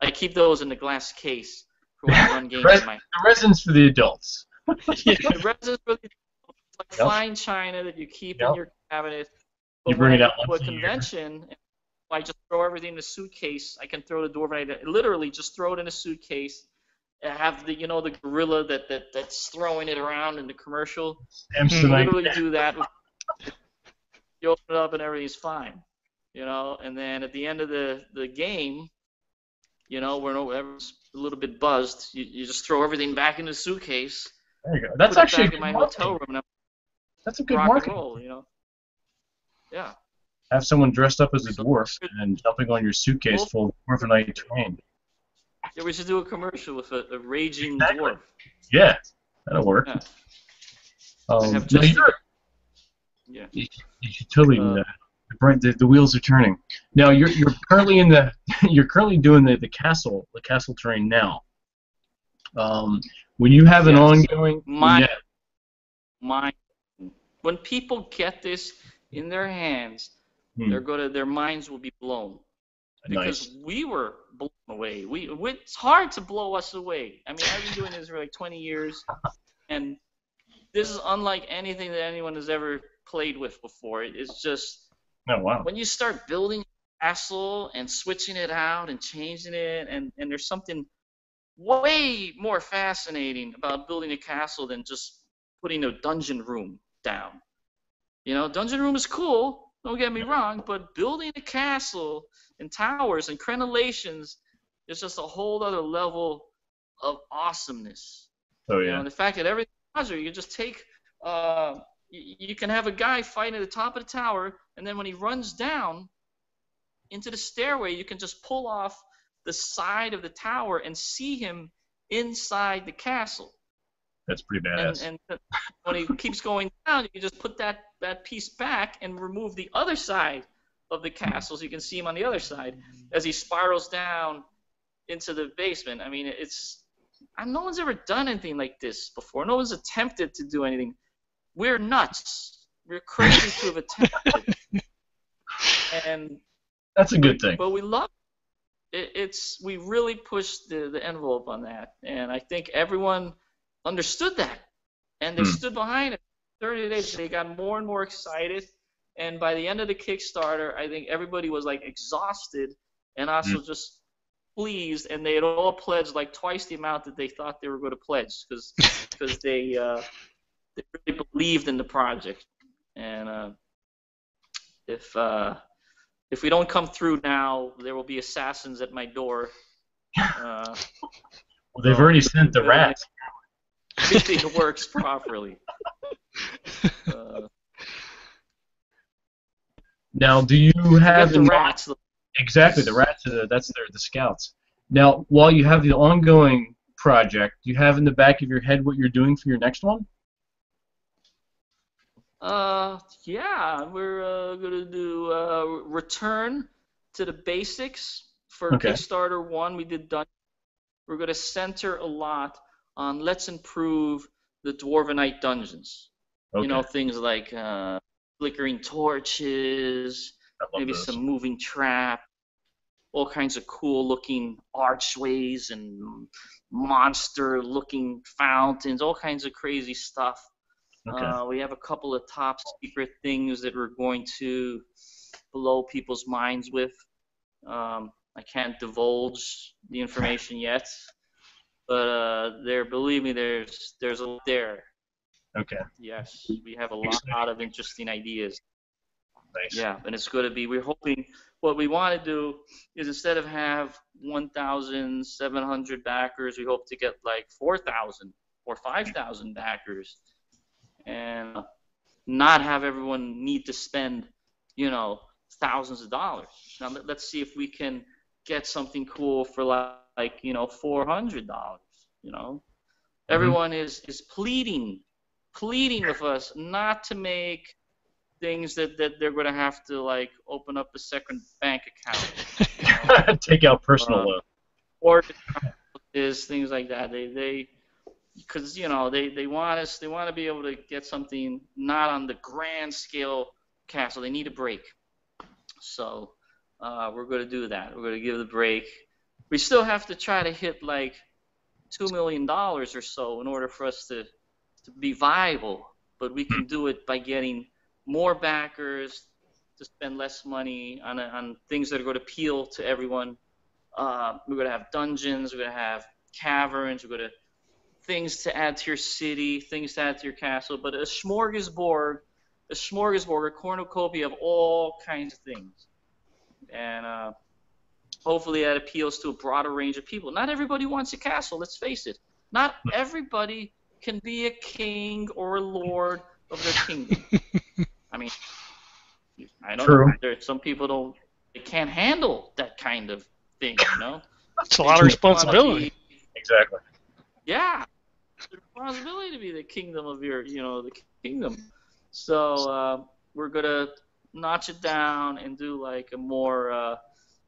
I keep those in the glass case for when I run games. Right. in my The resin's for the adults. the resin's really it's like Yep. fine china that you keep Yep. in your cabinet. You bring it out go to once a a year. convention. I just throw everything in a suitcase. I can throw the door right. Literally, just throw it in a suitcase. Have the you know the gorilla that, that that's throwing it around in the commercial. Samsonite. Literally do that. You open it up and everything's fine, you know. And then at the end of the the game, you know, when everyone's a little bit buzzed, you, you just throw everything back in the suitcase. There you go. That's actually it a good in my marketing. hotel room and That's a good roll, you know. Yeah. Have someone dressed up as a dwarf and jumping on your suitcase full of dwarvenite terrain. Yeah, we should do a commercial with a, a raging Exactly. dwarf. Yeah, that'll work. Yeah. Um, no, you're, Yeah. you, you should totally do Uh, that. The, the, wheels are turning. Now you're you're currently in the you're currently doing the, the castle the castle terrain now. Um, when you have an ongoing My- yeah, My, when people get this in their hands, Hmm. they're gonna their minds will be blown. Because nice. we were blown away. We, it's hard to blow us away. I mean, I've been doing this for like 20 years, and this is unlike anything that anyone has ever played with before. It's just Oh wow. when you start building a castle and switching it out and changing it, and and there's something way more fascinating about building a castle than just putting a dungeon room down. You know, dungeon room is cool. Don't get me wrong, but building a castle and towers and crenellations is just a whole other level of awesomeness. Oh You know, yeah. and the fact that every modular, you just take, uh, you, you can have a guy fighting at the top of the tower, and then when he runs down into the stairway, you can just pull off the side of the tower and see him inside the castle. That's pretty And, badass. and th- when he keeps going down, you just put that, that piece back and remove the other side of the castle so you can see him on the other side as he spirals down into the basement. I mean, it's and no one's ever done anything like this before. No one's attempted to do anything. We're nuts. We're crazy to have attempted. and That's a good thing. but we love it. It's we really pushed the, the envelope on that, and I think everyone understood that, and they Hmm. stood behind it. 30 days, they got more and more excited, and by the end of the Kickstarter, I think everybody was like exhausted and also just pleased, and they had all pledged like twice the amount that they thought they were going to pledge because because they uh, they really believed in the project, and uh, if uh, if we don't come through now, there will be assassins at my door. Uh, Well, they've already sent the Building- rats. everything works properly. Uh, Now, do you have the rats. exactly the rats? Are the, that's their the scouts. Now, while you have the ongoing project, do you have in the back of your head what you're doing for your next one? Uh, yeah, we're uh, gonna do uh, return to the basics for Okay. Kickstarter one. We did done. We're gonna center a lot on let's improve the Dwarvenite dungeons. Okay. You know, things like uh, flickering torches, maybe those. some moving trap, all kinds of cool looking archways and monster looking fountains, all kinds of crazy stuff. Okay. Uh, we have a couple of top secret things that we're going to blow people's minds with. Um, I can't divulge the information yet, but uh, there, believe me, there's there's a lot there. Okay. Yes, we have a lot of interesting ideas. Nice. Yeah, and it's going to be. We're hoping what we want to do is instead of have 1,700 backers, we hope to get like 4,000 or 5,000 backers, and not have everyone need to spend, you know, thousands of dollars. Now let, let's see if we can get something cool for like, like you know, 400 dollars. You know, mm-hmm. everyone is is pleading, pleading with us not to make things that, that they're going to have to like open up a second bank account Take out personal Uh, loan. or is things like that. They they because you know they, they want us they want to be able to get something not on the grand scale castle. They need a break. So uh, we're going to do that. We're going to give the break. We still have to try to hit like two million dollars or so in order for us to to be viable. But we can do it by getting more backers to spend less money on on things that are going to appeal to everyone. Uh, we're going to have dungeons. We're going to have caverns. We're going to things to add to your city, things to add to your castle, but a smorgasbord, a smorgasbord, a cornucopia of all kinds of things. And uh, hopefully that appeals to a broader range of people. Not everybody wants a castle, let's face it. Not everybody can be a king or a lord of their kingdom. I mean, I don't True. know. There, some people don't, they can't handle that kind of thing, you know? It's a lot of responsibility. Exactly. Yeah, it's a responsibility to be the kingdom of your, you know, the kingdom. So uh, we're gonna notch it down and do like a more uh,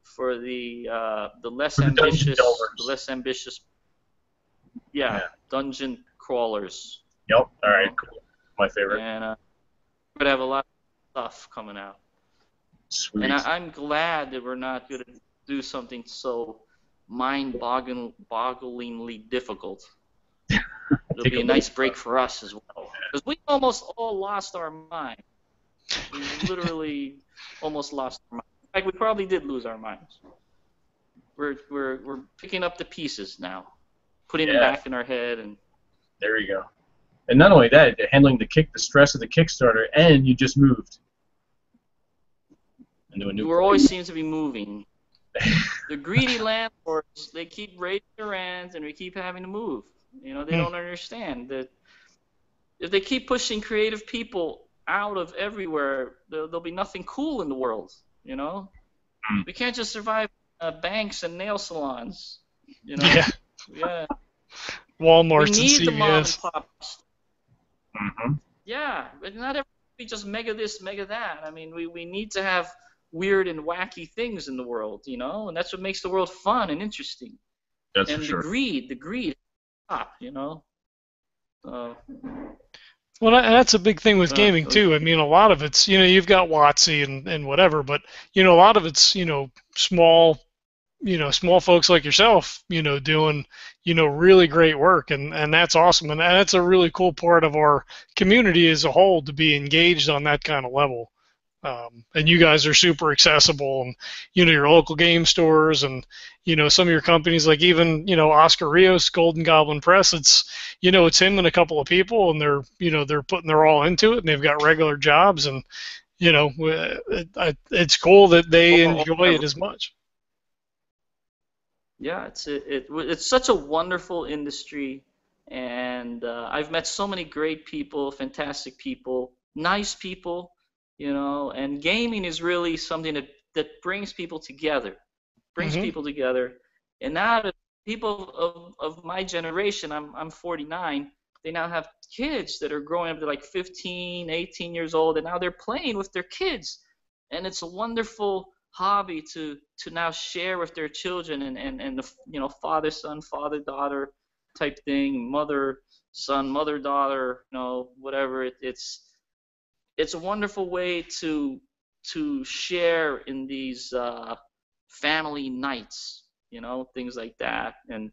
for the uh, the less For the ambitious, the less ambitious. Yeah, Yeah. dungeon crawlers, Yep. All right. Cool. My favorite. and uh, we're gonna have a lot of stuff coming out. Sweet. And I, I'm glad that we're not gonna do something so mind-bogglingly difficult. It'll be a a nice break for us as well. Because we almost all lost our mind. We literally almost lost our mind. In fact, we probably did lose our minds. We're, we're, we're picking up the pieces now, putting them back in our head, and There you go. And not only that, handling the kick, the stress of the Kickstarter, and you just moved into a new. we always seems to be moving. the greedy landlords, they keep raising their rents, and we keep having to move. You know, they Hmm. don't understand that if they keep pushing creative people out of everywhere, there, there'll be nothing cool in the world. You know, Hmm. we can't just survive uh, banks and nail salons. You know, Yeah, yeah. Walmart's we need and the mom and CVS. pop hmm Yeah, but not every we just mega this, mega that. I mean, we, we need to have weird and wacky things in the world, you know, and that's what makes the world fun and interesting. That's and for sure. the greed, the greed, stop, you know. So Well, that's a big thing with Uh, gaming uh, too. I mean, a lot of it's you know you've got WotC and and whatever, but you know a lot of it's you know small, you know small folks like yourself, you know doing you know really great work, and and that's awesome, and that's a really cool part of our community as a whole to be engaged on that kind of level. Um, and you guys are super accessible, and you know your local game stores, and you know some of your companies like even you know Oscar Rios, Golden Goblin Press. It's you know it's him and a couple of people, and they're you know they're putting their all into it, and they've got regular jobs, and you know it, it, it's cool that they enjoy it as much. Yeah, it's it, it it's such a wonderful industry, and uh, I've met so many great people, fantastic people, nice people, you know. And gaming is really something that that brings people together, brings Mhm. people together. And now people of, of my generation, I'm I'm 49, they now have kids that are growing up to like 15, 18 years old, and now they're playing with their kids, and it's a wonderful hobby to to now share with their children and and and the you know father son father daughter type thing mother son mother daughter you know whatever it, it's it's a wonderful way to to share in these uh, family nights you know things like that. And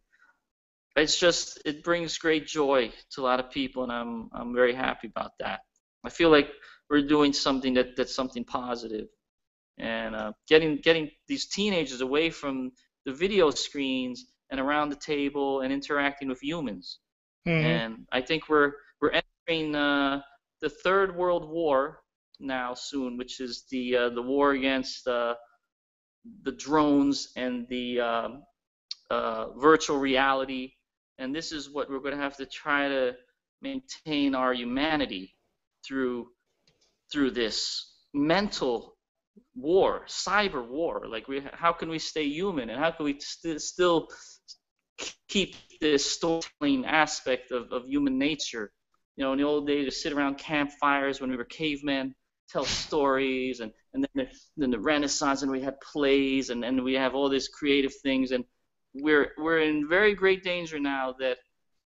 it's just it brings great joy to a lot of people and I'm I'm very happy about that. I feel like we're doing something that that's something positive and uh, getting getting these teenagers away from the video screens and around the table and interacting with humans. Mhm. And I think we're we're entering uh, the third world war now soon, which is the uh, the war against uh, the drones and the um, uh, virtual reality. And this is what we're going to have to try to maintain our humanity through through this mental war, cyber war. Like, we, how can we stay human, and how can we st- still keep this storytelling aspect of, of human nature? You know, in the old days, to sit around campfires when we were cavemen, tell stories, and, and then, the, then the Renaissance, and we had plays, and, and we have all these creative things, and we're we're in very great danger now that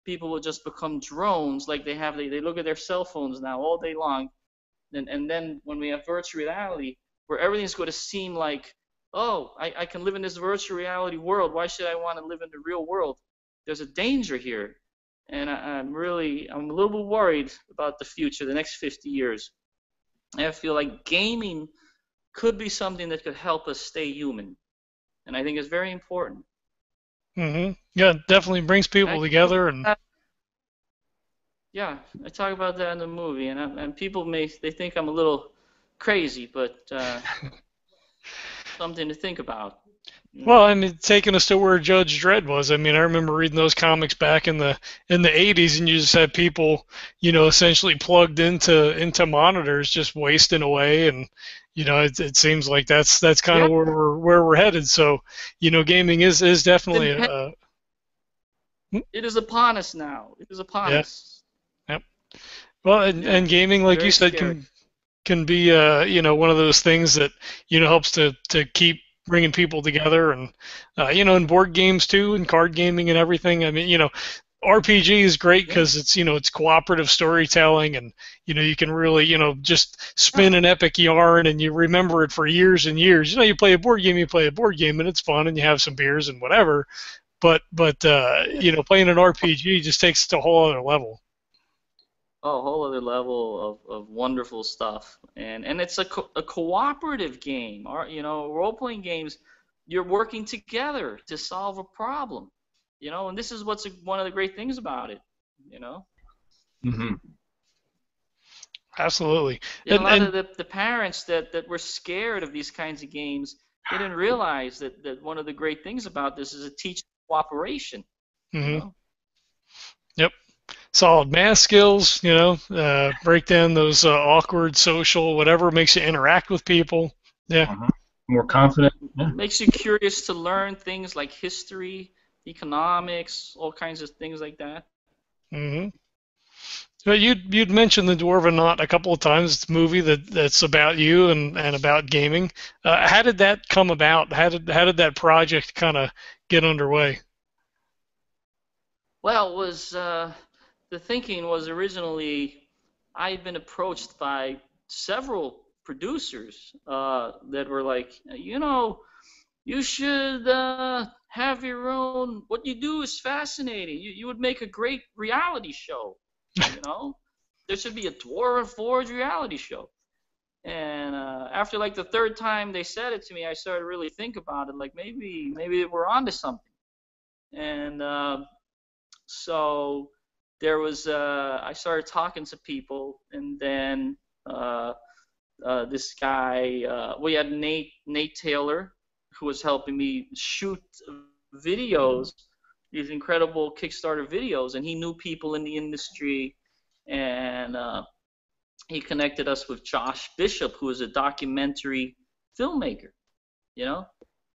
people will just become drones, like they have. They, they look at their cell phones now all day long, and and then when we have virtual reality, where everything's going to seem like, oh, I, I can live in this virtual reality world. Why should I want to live in the real world? There's a danger here, and I, I'm really I'm a little bit worried about the future, the next 50 years. I feel like gaming could be something that could help us stay human, and I think it's very important. Mm-hmm. Yeah, definitely brings people I- together, and Yeah, I talk about that in the movie, and I, and people may they think I'm a little crazy, but uh, something to think about. well, I mean, taking us to where Judge Dredd was. I mean, I remember reading those comics back in the in the '80s, and you just had people, you know, essentially plugged into into monitors, just wasting away, and you know, it, it seems like that's that's kind of Yeah. where we're where we're headed. So, you know, gaming is is definitely uh, It is upon us now. It is upon Yeah. us. Yep. Well, and, and gaming, like very you said, scary. can can be uh, you know one of those things that you know helps to to keep bringing people together, and uh, you know, in board games too, and card gaming and everything. I mean, you know, RPG is great because it's you know it's cooperative storytelling, and you know you can really you know just spin an epic yarn, and you remember it for years and years. You know, you play a board game, you play a board game, and it's fun, and you have some beers and whatever. But but uh, you know, playing an RPG just takes it to a whole other level. Oh, a whole other level of, of wonderful stuff, and and it's a, co- a cooperative game. Or you know, role playing games, you're working together to solve a problem. You know, and this is what's one of the great things about it. You know, hmm Absolutely. Yeah, And- a lot and- of the, the parents that, that were scared of these kinds of games they didn't realize that, that one of the great things about this is it teaches cooperation. you hmm know? Solid math skills, you know, uh, break down those uh, awkward social, whatever makes you interact with people. Yeah. More confident. Yeah. Makes you curious to learn things like history, economics, all kinds of things like that. Mm-hmm. But you'd you'd mentioned the Dwarvenaut a couple of times. It's a movie that, that's about you and, and about gaming. Uh, how did that come about? How did how did that project kind of get underway? Well, it was uh, the thinking was originally I had been approached by several producers uh, that were like, you know, you should uh, have your own. What you do is fascinating. You you would make a great reality show. You know, there should be a Dwarven Forge reality show. And uh, after like the third time they said it to me, I started to really think about it. Like maybe maybe we're onto something. And uh, so there was uh, I started talking to people, and then uh, uh, this guy uh, we had Nate Nate Taylor who was helping me shoot videos, these incredible Kickstarter videos, and he knew people in the industry, and uh, he connected us with Josh Bishop, who is a documentary filmmaker, you know,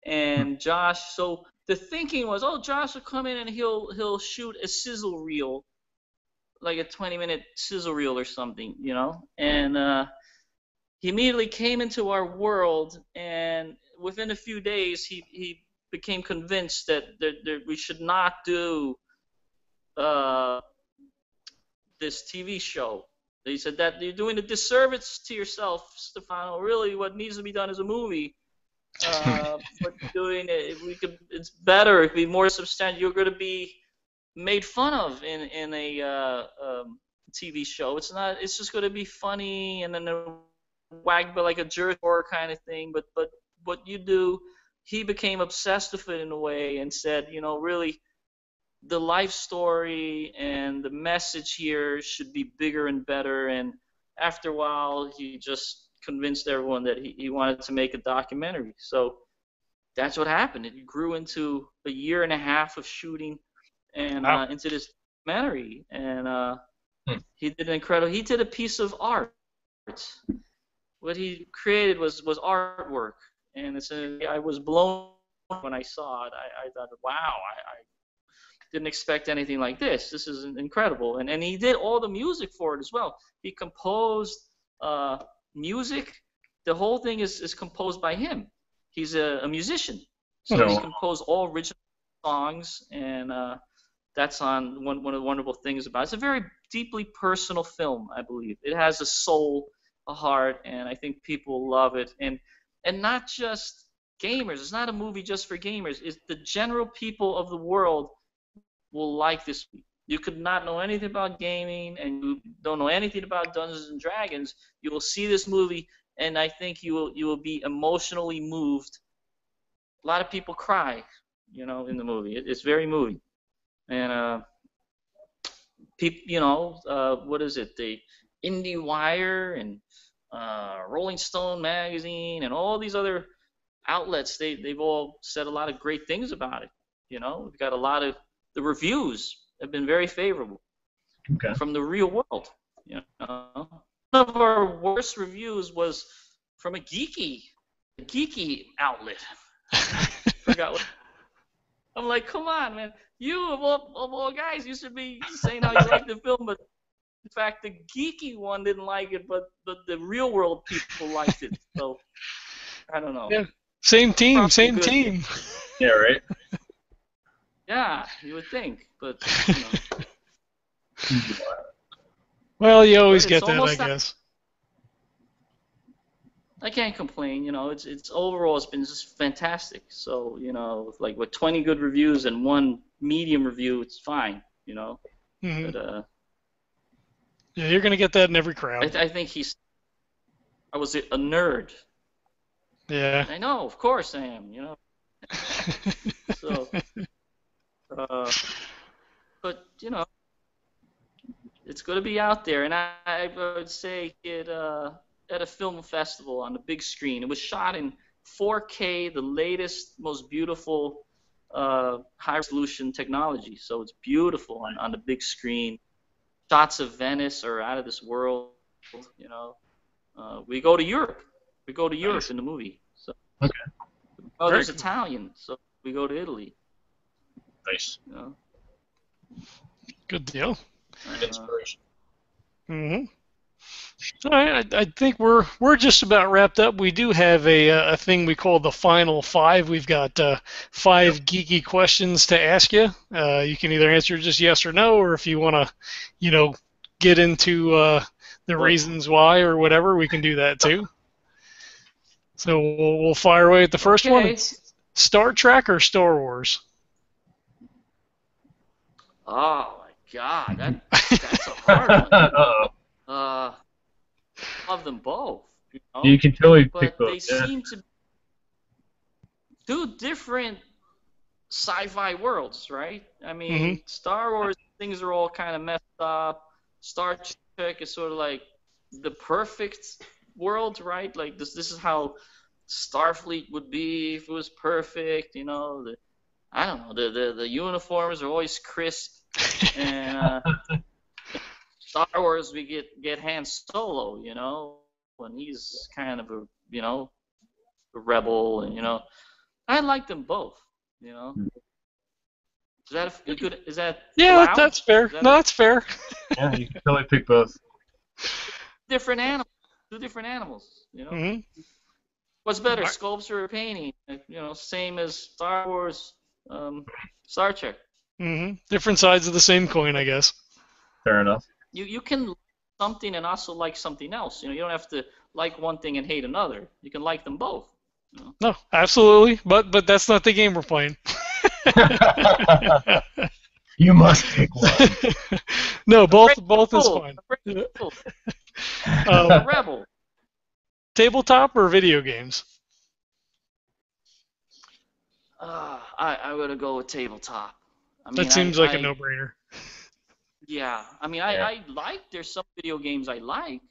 and Josh. So the thinking was, oh, Josh will come in and he'll he'll shoot a sizzle reel, like a 20-minute sizzle reel or something, you know, and uh, he immediately came into our world, and within a few days, he he became convinced that that, that we should not do uh, this TV show. He said that you're doing a disservice to yourself, Stefano. Really, what needs to be done is a movie. Uh, but doing it, we could. It's better. It'd be more substantial. You're going to be made fun of in in a uh, um, TV show. It's not. It's just going to be funny and then a wag, but like a jerk or kind of thing. But but what you do, he became obsessed with it in a way and said, you know, really, the life story and the message here should be bigger and better. And after a while, he just convinced everyone that he, he wanted to make a documentary. So that's what happened. It grew into a year and a half of shooting and Wow. uh, into this documentary. And uh, Hmm. he did an incredible. He did a piece of art. What he created was was artwork, and it's a, I was blown when I saw it. I, I thought, wow, I, I didn't expect anything like this. This is incredible. And and he did all the music for it as well. He composed uh, music. The whole thing is, is composed by him. He's a, a musician, so he Oh. composed all original songs, and uh, that's on one one of the wonderful things about it. It's a very deeply personal film, I believe. It has a soul, a heart, and I think people love it. And and not just gamers. It's not a movie just for gamers. It's the general people of the world will like this. You could not know anything about gaming and you don't know anything about Dungeons and Dragons. You will see this movie and I think you will you will be emotionally moved. A lot of people cry, you know, in the movie. It, it's very moving, and uh, people, you know, uh, what is it? The Indie Wire and uh, Rolling Stone magazine and all these other outlets. They they've all said a lot of great things about it. You know, we've got a lot of the reviews have been very favorable Okay. from the real world. You know, one of our worst reviews was from a geeky, a geeky outlet. Forgot what. I'm like, come on, man. You of all, of all guys, you should be saying how you like the film, but in fact, the geeky one didn't like it, but but the real world people liked it. So I don't know. Yeah. Same team, Probably same good. team. Yeah, right. Yeah, you would think, but you know. Well, you always But get that, I almost like- guess. I can't complain. You know, it's it's overall it's been just fantastic. So you know, like with 20 good reviews and one medium review, it's fine. You know, hmm but uh, Yeah, you're gonna get that in every I, crowd. I think he's. I was a nerd. Yeah. I know, of course I am. You know, so. Uh, but you know, it's going to be out there, and I, I would say it uh, at a film festival on the big screen. It was shot in 4K, the latest, most beautiful uh, high resolution technology. So it's beautiful on, on the big screen. Shots of Venice are out of this world. You know, uh, we go to Europe. We go to Europe Nice. in the movie. So. Okay. Oh, there's cool. Italian, so we go to Italy. Nice. You know. Good deal. Uh, inspiration. hmm All right, I, I think we're we're just about wrapped up. We do have a uh, a thing we call the final five. We've got uh, five geeky questions to ask you. Uh, you can either answer just yes or no, or if you want to, you know, get into uh, the reasons why or whatever, we can do that too. So we'll, we'll fire away at the first one. Okay. It's Star Trek or Star Wars? Oh my God, that that's a hard one. Uh-oh. Uh, love them both. You, know? You can totally but pick they both. Yeah. seem to be two different sci-fi worlds, right? I mean, Mm-hmm. Star Wars things are all kind of messed up. Star Trek is sort of like the perfect world, right? Like this, this is how Starfleet would be if it was perfect. You know, the I don't know, the the, the uniforms are always crisp, and uh, Star Wars we get get Han Solo, you know, when he's kind of a you know a rebel, and you know, I like them both, you know. Is that a, a good? Is that Yeah, allowed? that's fair. That No, a- that's fair. yeah, you can totally pick both. different animals, two different animals, you know. hmm What's better, Mar- sculpture or painting? You know, same as Star Wars, um, Star Trek. Mm-hmm. Different sides of the same coin, I guess. Fair enough. You you can like something and also like something else. You know, you don't have to like one thing and hate another. You can like them both. No, absolutely. But but that's not the game we're playing. you must pick one. no, both Great both is fine. a Um, rebel. tabletop or video games? Uh, I I would go with tabletop. I mean, That seems like a a no-brainer. Yeah, I mean, I, Yeah. I like there's some video games I like,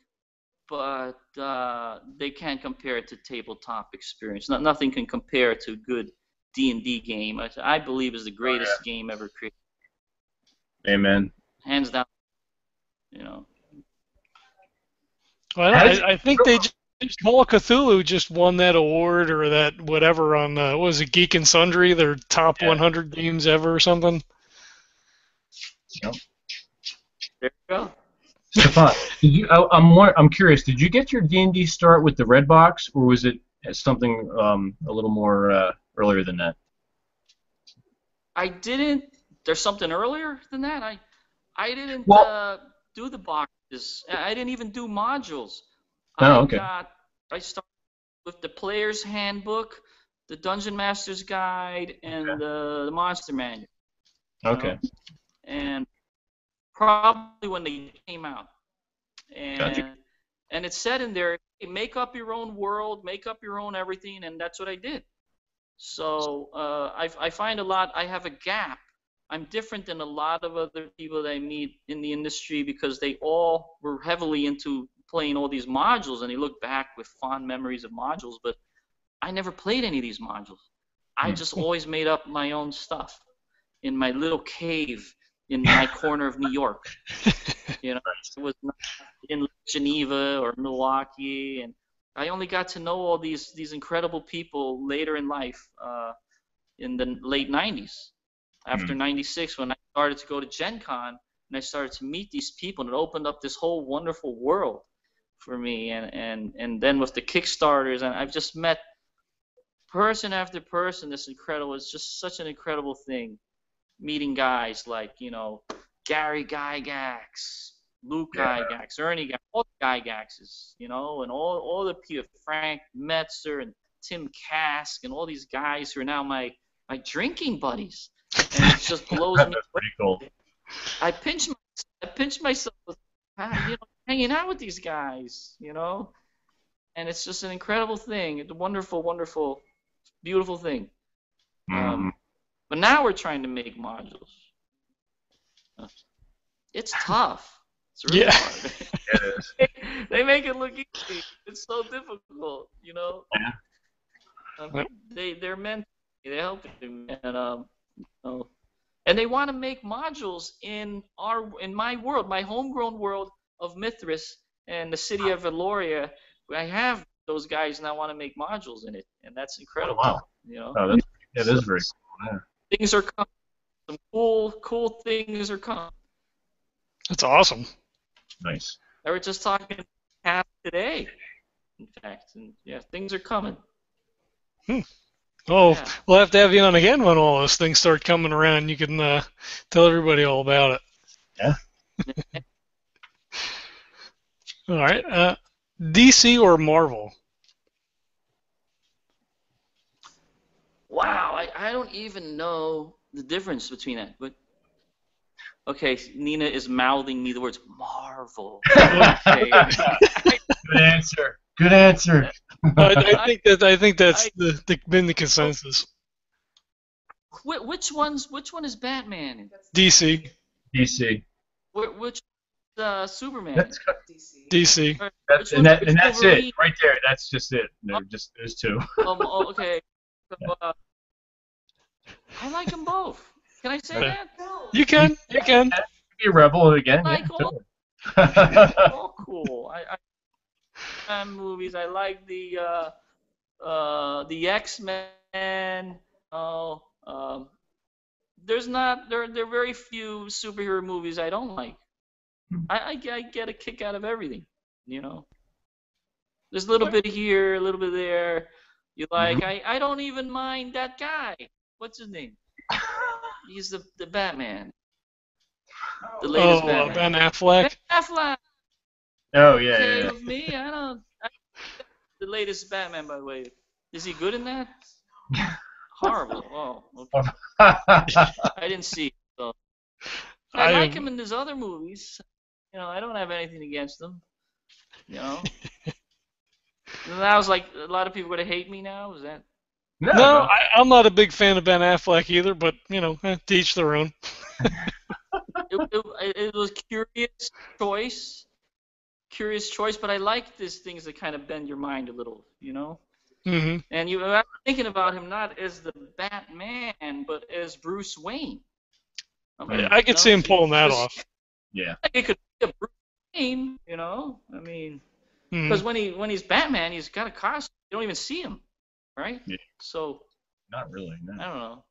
but uh, they can't compare it to tabletop experience. No, nothing can compare to a good D and D game. I, I believe is the greatest game ever created, Amen. hands down. You know, Well, I, I think they just Call of Cthulhu just won that award or that whatever on uh, what was it Geek and Sundry, their top Yeah. 100 games ever or something. There you go. Stefan, did you? I, I'm more, I'm curious. Did you get your D and D start with the red box, or was it something um, a little more uh, earlier than that? I didn't. There's something earlier than that. I I didn't Well- uh, do the boxes. I I didn't even do modules. Oh, I okay. got. I started with the player's handbook, the Dungeon Master's Guide, and Okay. the, the Monster Manual. Okay. and probably when they came out. And Gotcha. and it said in there, hey, make up your own world, make up your own everything, and that's what I did. So uh, I, I find a lot. I have a gap. I'm different than a lot of other people that I meet in the industry because they all were heavily into playing all these modules, and they look back with fond memories of modules. But I never played any of these modules. I Hmm. just always made up my own stuff in my little cave in my corner of New York. You know, it was not in Geneva or Milwaukee, and I only got to know all these these incredible people later in life, uh, in the late '90s, after '96, when I started to go to Gen Con and I started to meet these people, and it opened up this whole wonderful world for me. And and and then with the Kickstarters, and I've just met person after person. This incredible. It's just such an incredible thing, meeting guys like you know Gary Gygax, Luke Yeah. Gygax, Ernie Gygax, all the Gygaxes, you know, and all all the people, Frank Mentzer and Tim Kask, and all these guys who are now my my drinking buddies. And it just blows me. That's pretty cool. I pinch my, I pinch myself, ah, you know, hanging out with these guys, you know, and it's just an incredible thing. It's a wonderful, wonderful, beautiful thing. Mhm. Um, but now we're trying to make modules. It's tough. It's really Yeah. hard. It is. they make it look easy. It's so difficult, you know. Yeah. Um, they they're meant they help you, and um, you know, and they want to make modules in our in my world, my homegrown world of Mithras and the city of Valoria. I have those guys now want to make modules in it, and that's incredible. wow. You know, Oh, that's, yeah, that is very cool. Yeah. Things are coming. Some cool cool things are coming. That's awesome. Nice. I was just talking to Kat today, in fact, and yeah, things are coming. Hmm. Oh, Yeah. we'll have to have you on again when all those things start coming around. You can uh, tell everybody all about it. Yeah. all right. Uh, DC or Marvel? Wow, I, I don't even know the difference between that. But okay, Nina is mouthing me the words Marvel. Okay. Good answer. Good answer. I, I think that I think that's I- the, the been the consensus. Which one's which one is Batman? DC, DC. Wh- Which uh, Superman? That's, DC. DC. That's and, that, and that's Wolverine? it right there. That's just it. There just there's two. Um, oh, okay. So, uh, I like them both. Can I say Okay. that? No. You can, you can. Be a rebel again. Like yeah, all- totally. all cool. I, I movies. I like the uh, uh, the X Men. Oh, um, there's not there. There are very few superhero movies I don't like. I, I, I get a kick out of everything. You know, there's a little bit here, a little bit there. You like? I, I don't even mind that guy. What's his name? He's the the Batman. The latest Oh, uh, Batman. Ben Affleck. Ben Affleck oh yeah, okay yeah, with me. I don't. I, the latest Batman, by the way, is he good in that? Horrible. Oh, okay. I didn't see. It, so I, I like am- him in his other movies. You know, I don't have anything against him. You know. And that was like a lot of people are gonna hate me now. Is that? no, No, I, I'm not a big fan of Ben Affleck either, but you know, eh, to each their own. It, it, it was curious choice, curious choice. But I like these things that kind of bend your mind a little. You know. Mm-hmm. And you, I'm thinking about him not as the Batman, but as Bruce Wayne. I, I could see him pulling that just- off. yeah. It could be a Bruce Wayne, you know. I mean, Mhm. because when he when he's Batman, he's got a costume. You don't even see him, right? Yeah. So Not really. I don't know.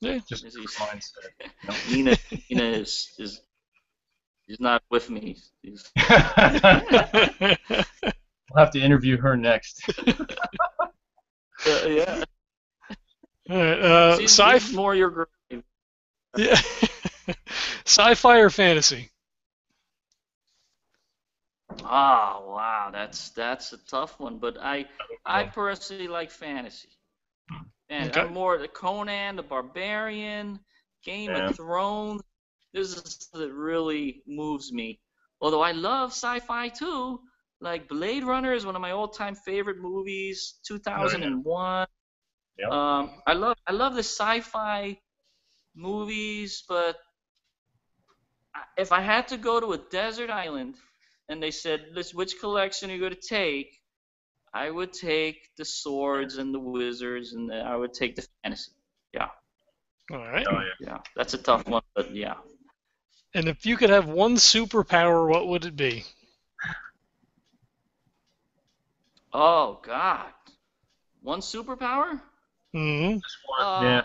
Yeah, Just Is he- mindset. No. Nina, Nina is is he's not with me. He's, we'll have to interview her next. uh, yeah. All right, uh, sci- she's more your girl. yeah. sci-fi or fantasy? Oh wow, that's that's a tough one. But I I personally like fantasy. And Okay. I'm more the Conan, the Barbarian, Game Yeah. of Thrones. This is that really moves me. Although I love sci-fi too. Like Blade Runner is one of my all-time favorite movies. 2001. Yeah. Um, I love I love the sci-fi movies, but if I had to go to a desert island and they said, "Listen, which collection are you going to take?" I would take the swords and the wizards, and the, I would take the fantasy. Yeah, All right. Oh, yeah. yeah, that's a tough one, but yeah. And if you could have one superpower, what would it be? Oh God, one superpower? hmm Uh, yeah.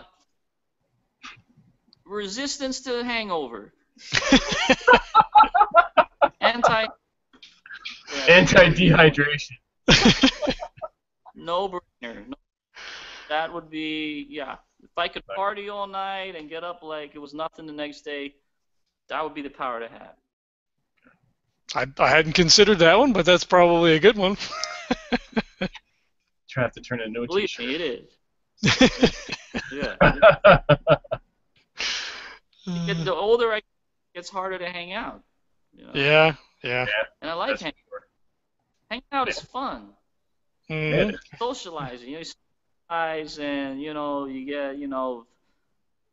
Resistance to hangover. Anti. Yeah, Anti-dehydration. No brainer. No, that would be yeah. If I could party all night and get up like it was nothing the next day, that would be the power to have. I, I hadn't considered that one, but that's probably a good one. Try to turn it into a Believe t-shirt. me, it is. Yeah. Get- the older I get, it gets harder to hang out. You know? yeah, yeah. And I like That's hang, for sure. Hanging out is fun. Mhm. Socializing, you know, you socialize and you know you get you know.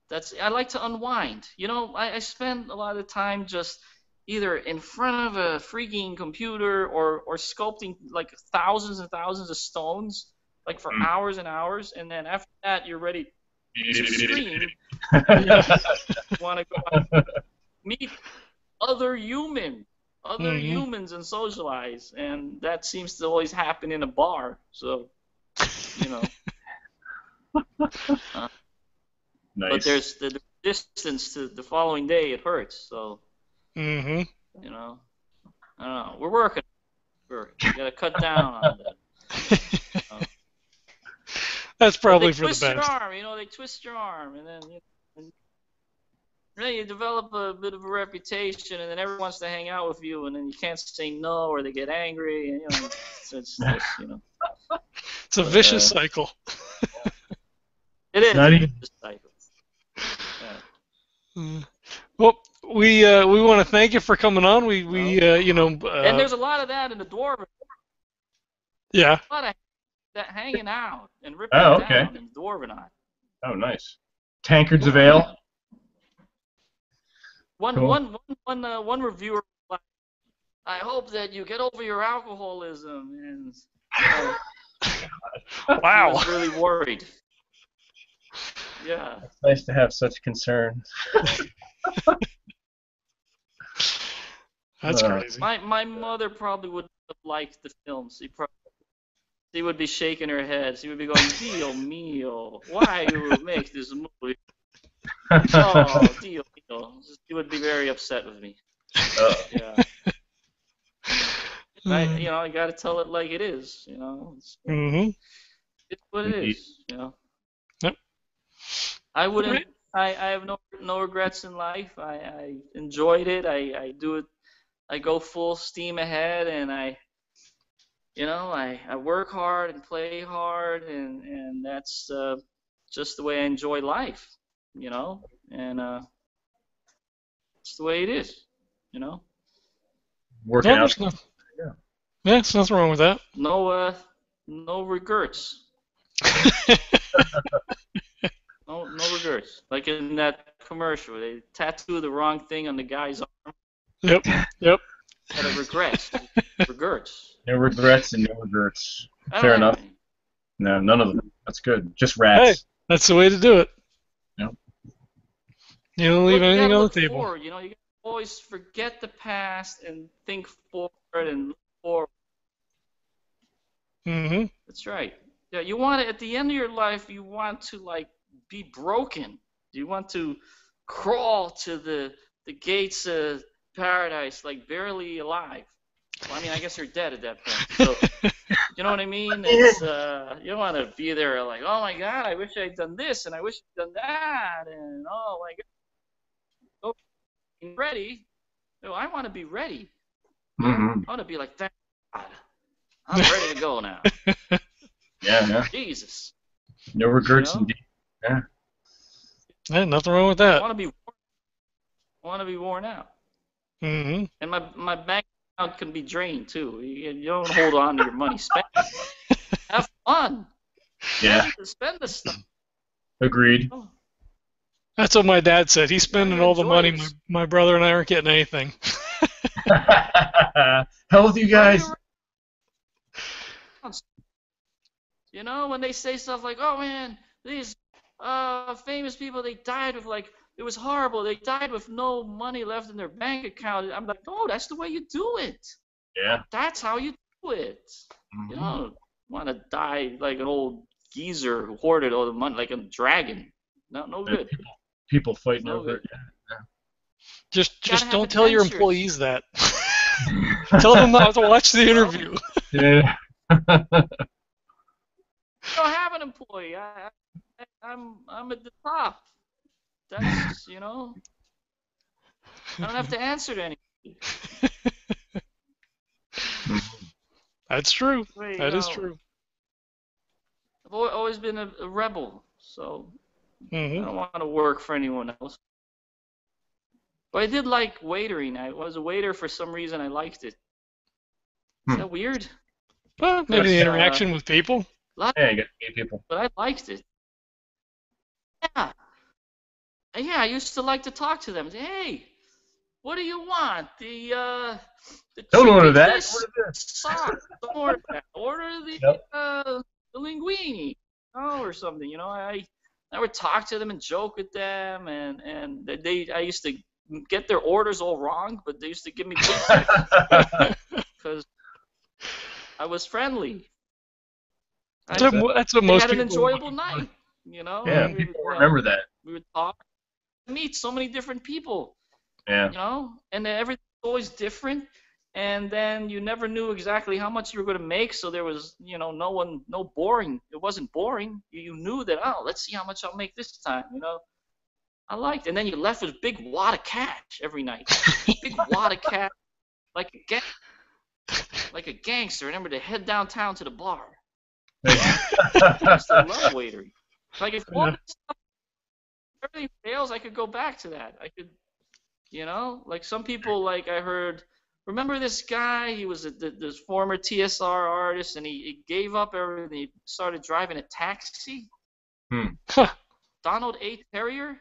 That's I like to unwind. You know, I, I spend a lot of time just either in front of a freaking computer or or sculpting like thousands and thousands of stones like for Mm. hours and hours, and then after that you're ready to scream. You want to go out, meet other human, other Mhm. humans, and socialize, and that seems to always happen in a bar. So, you know, nice. but there's the, the distance to the following day. It hurts. So, Mm-hmm. you know, I don't know. We're working. We're, we gotta cut down on that. That's probably for the best. twist your arm, you know, they twist your arm, and then you, and then you develop a bit of a reputation, and then everyone wants to hang out with you, and then you can't say no, or they get angry, and you know, it's, it's just, you know, It's a vicious uh, cycle. it is. Not even- just like- yeah. Mm. Well, we uh, we want to thank you for coming on. We we uh, you know uh, and there's a lot of that in the dwarven, yeah a lot of that hanging out and ripping Oh, it okay. down in Dwarvenaut. oh, nice. Tankards of ale. One, Cool. one, one, one, uh, one reviewer. I hope that you get over your alcoholism, and you know, he wow was really worried. Yeah. It's nice to have such concern. that's uh, crazy. My my mother probably would have liked the film. She probably she would be shaking her head. She would be going, "Dio mio, why you make this movie? Oh, Dio mio." She would be very upset with me. Uh, Yeah. I, you know, I got to tell it like it is. You know, it's, hmm it's what it Indeed. is. You know. Yep. I wouldn't. I, I have no no regrets in life. I, I enjoyed it. I, I do it. I go full steam ahead, and I, you know, I, I work hard and play hard, and and that's uh, just the way I enjoy life. You know, and uh, it's the way it is. You know, working Yeah, out. there's no- Yeah. yeah, there's nothing wrong with that. no uh, no regrets. No no regrets. Like in that commercial, they tattoo the wrong thing on the guy's arm. yep, yep. Out of regrets. regrets. No regrets and no regrets. Fair enough. any. No, none of them. That's good. Just rats. Hey, That's the way to do it. Yep. You don't leave Well, anything on the table. Forward, you know, you gotta always forget the past and think forward and look forward. hmm That's right. Yeah, you want to at the end of your life, you want to like be broken. You want to crawl to the the gates of paradise like barely alive. Well, I mean, I guess you're dead at that point. So, you know what I mean? It's uh, you don't want to be there like, oh my God, I wish I'd done this and I wish I'd done that and oh my God, ready. No, I want to be ready. hmm I want to be like, thank God, I'm ready to go now. Yeah, yeah. Jesus. No regrets know? indeed. Yeah, nothing wrong with that. I that. want to be. I want to be worn out, hmm and my my bank account can be drained too. You, you don't hold on to your money. Spend. it. Have fun. Yeah, Spend, spend the stuff. agreed. Oh, That's what my dad said. He's spending all the money. My, my brother and I aren't getting anything. Hell with you guys. You know, when they say stuff like, "Oh man, these uh, famous people they died with like it was horrible. They died with no money left in their bank account." I'm like, "No, that's the way you do it. Yeah. That's how you do it. You Mhm. don't want to die like an old geezer who hoarded all the money like a dragon. No, no good. People, people fighting No over it. Just Gotta just don't tell your employees that. tell them not to watch the interview. Yeah. I don't have an employee. I, I, I'm I'm at the top. That's you know. I don't have to answer to anybody. That's true. Way, you That is true. I've always been a, a rebel, so I hmm don't want to work for anyone else. But I did like waitering. I was a waiter for some reason. I liked it. Hmm. that weird? Well, maybe the Yes, uh, interaction with people. Yeah, you got to meet people. But I liked it. Yeah. Yeah, I used to like to talk to them. Say, hey, what do you want? The uh, the Don't order that. this Order this. sauce. Don't order that. Order the Yep. uh, the linguine, oh, or something. You know, I I would talk to them and joke with them, and and they I used to get their orders all wrong, but they used to give me because I was friendly. I, That's what, that's what they most had an people enjoyable want. night. You know, yeah, we, people would, uh, remember that. we would talk, meet so many different people. Yeah. You know, and then everything's always different. And then you never knew exactly how much you were going to make, so there was, you know, no one, no boring. It wasn't boring. You, you knew that, oh, let's see how much I'll make this time. You know, I liked. And then you left with a big wad of cash every night. big wad of cash, like a gang, like a gangster. Remember to head downtown to the bar. I love waitering. Like if Yeah. everything fails, I could go back to that. I could, you know, like some people, like I heard. Remember this guy? He was a, th- this former TSR artist, and he, he gave up everything. He started driving a taxi. Hmm. Huh. David A. Trampier.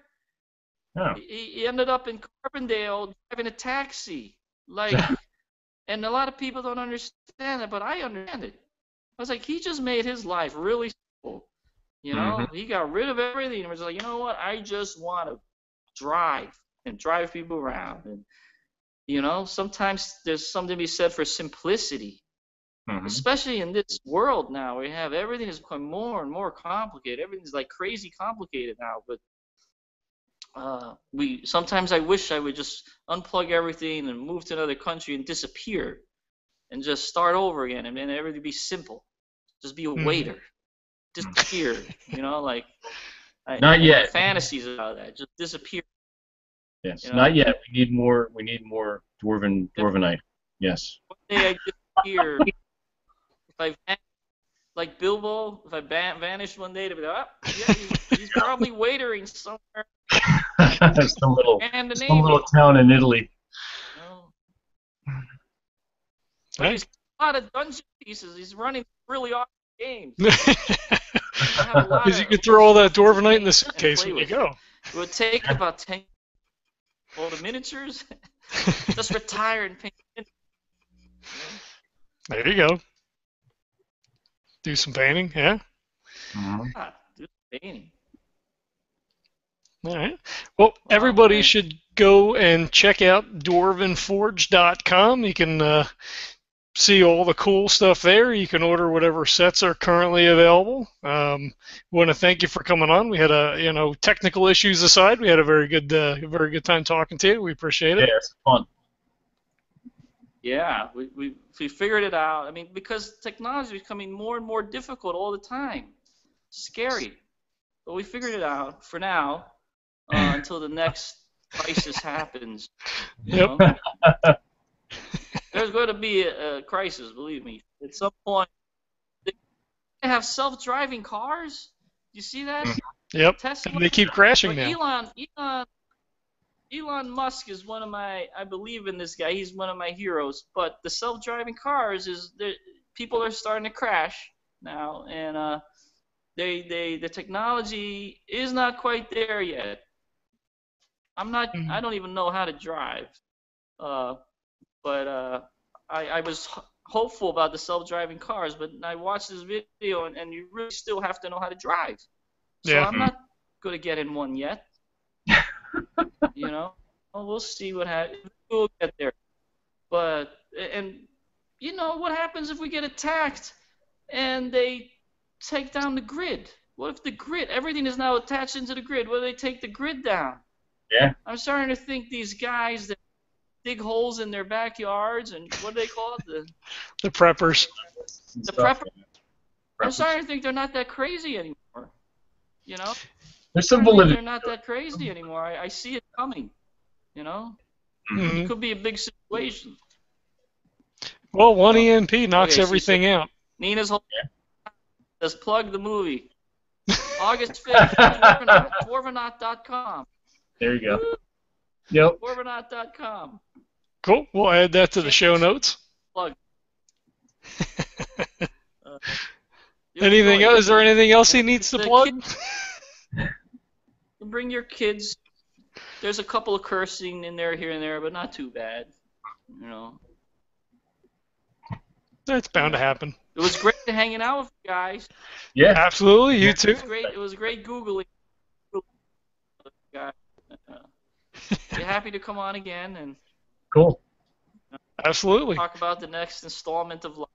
Oh. He, he ended up in Carbondale driving a taxi. Like, and a lot of people don't understand that, but I understand it. I was like, he just made his life really simple. You know, mm-hmm. he got rid of everything and was like, you know what? I just want to drive and drive people around. And, you know, sometimes there's something to be said for simplicity, Mhm. especially in this world now where you have everything has become more and more complicated. Everything's like crazy complicated now. But uh, we sometimes I wish I would just unplug everything and move to another country and disappear and just start over again and then everything be simple. Just be a Mhm. waiter. Disappear. you know, like I, Not I yet. Fantasies about that. Just disappear. Yes. You know? Not yet. We need more. We need more dwarven dwarvenite. Yes. One day I disappear. if I van- like Bilbo, if I van- vanish one day, to be like, oh, yeah, he's, he's probably waitering somewhere some little, in some little town in Italy. you know? Hey. He's got a lot of dungeon pieces. He's running really awesome games. I have a lot Because you of- could throw all that dwarvenite in the suitcase play when you go. It would take about ten. All the miniatures. Just retire and paint. There you go. Do some painting, yeah. Mhm. Ah, do painting. All right. Well, everybody man. should go and check out dwarvenforge.com. You can uh, see all the cool stuff there. You can order whatever sets are currently available. Um, want to thank you for coming on. We had a, you know, technical issues aside, we had a very good, uh, very good time talking to you. We appreciate Yeah, it. it's fun. Yeah, we, we we figured it out. I mean, because technology is becoming more and more difficult all the time. Scary. But we figured it out for now uh, until the next crisis happens. you Yep. there's going to be a, a crisis. Believe me. At some point, they have self-driving cars. You see that? Yep. Tesla. And they keep crashing now. Elon, Elon, Elon Musk is one of my. I believe in this guy. He's one of my heroes. But the self-driving cars is the people are starting to crash now, and uh, they they the technology is not quite there yet. I'm not. Mhm. I don't even know how to drive. Uh, but uh, I I was hopeful about the self-driving cars, but I watched this video, and, and you really still have to know how to drive. So Yeah. I'm not going to get in one yet. you know, well, we'll see what happens. We'll get there. But and you know what happens if we get attacked and they take down the grid? What if the grid, everything is now attached into the grid? What if they take the grid down? Yeah. I'm starting to think these guys that dig holes in their backyards and what do they call it? The, The preppers. The stuff. prepper- I'm Preppers. starting to think they're not that crazy anymore. You know? There's some I think validity. They're not that crazy anymore. I, I see it coming. You know, Mhm. it could be a big situation. Well, one EMP knocks Okay, she everything out. Nina's whole Let's plug the movie. August 5th, Dwarvenaut, Dwarvenaut.com. There you go. Yep. Dwarvenaut.com. Cool. We'll add that to the show notes. Plug. Uh, Anything enjoy else? it. Is there anything else he needs to The plug? Bring your kids. There's a couple of cursing in there here and there, but not too bad. You know, That's bound to happen. it was great to hanging out with you guys. Yeah. Absolutely. You It too. was great. It was great googling. Guys, uh, be happy to come on again and Cool. Absolutely. talk about the next installment of life.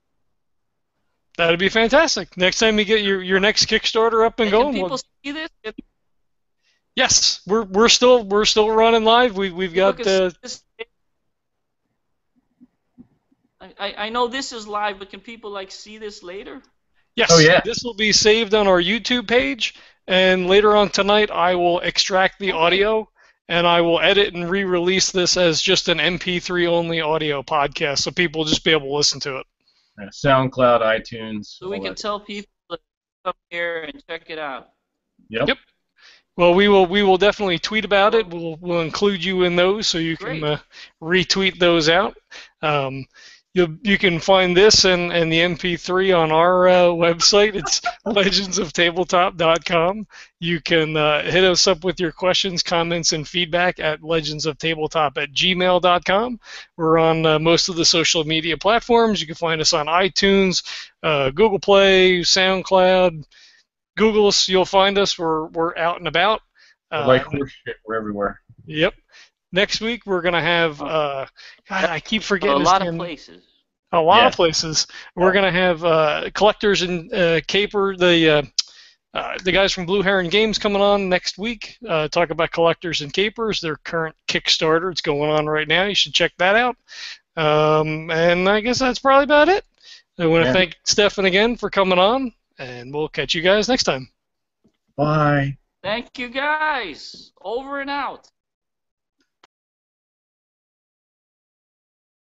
That'd be fantastic. Next time you get your, your next Kickstarter up and Hey, can going, people we'll, see this? Can yes, we're we're still we're still running live. We we've got can uh, this? I, I I know this is live, but can people like see this later? yes. Oh, yeah. This will be saved on our YouTube page, and later on tonight I will extract the Okay. audio and I will edit and re-release this as just an MP3 only audio podcast, so people will just be able to listen to it. Yeah, SoundCloud, iTunes. So we can that. tell people to come here and check it out. Yep. Yep. Well, we will we will definitely tweet about it. We'll we'll include you in those so you can uh, retweet those out. Um, you you can find this and, and the MP3 on our uh, website. It's legendsoftabletop.com. You can uh, hit us up with your questions, comments, and feedback at legendsoftabletop at gmail.com. We're on uh, most of the social media platforms. You can find us on iTunes, uh, Google Play, SoundCloud. Google us, you'll find us. We're we're out and about. Uh, like horse shit, we're everywhere. Yep. Next week we're gonna have. Uh, God, I keep A forgetting. his lot of places. A lot Yeah. of places. We're gonna have uh, collectors and uh, caper the. Uh, uh, the guys from Blue Heron Games coming on next week. Uh, talk about collectors and capers. Their current Kickstarter. It's going on right now. You should check that out. Um, and I guess that's probably about it. I want to Yeah. thank Stefan again for coming on, and we'll catch you guys next time. Bye. Thank you guys. Over and out.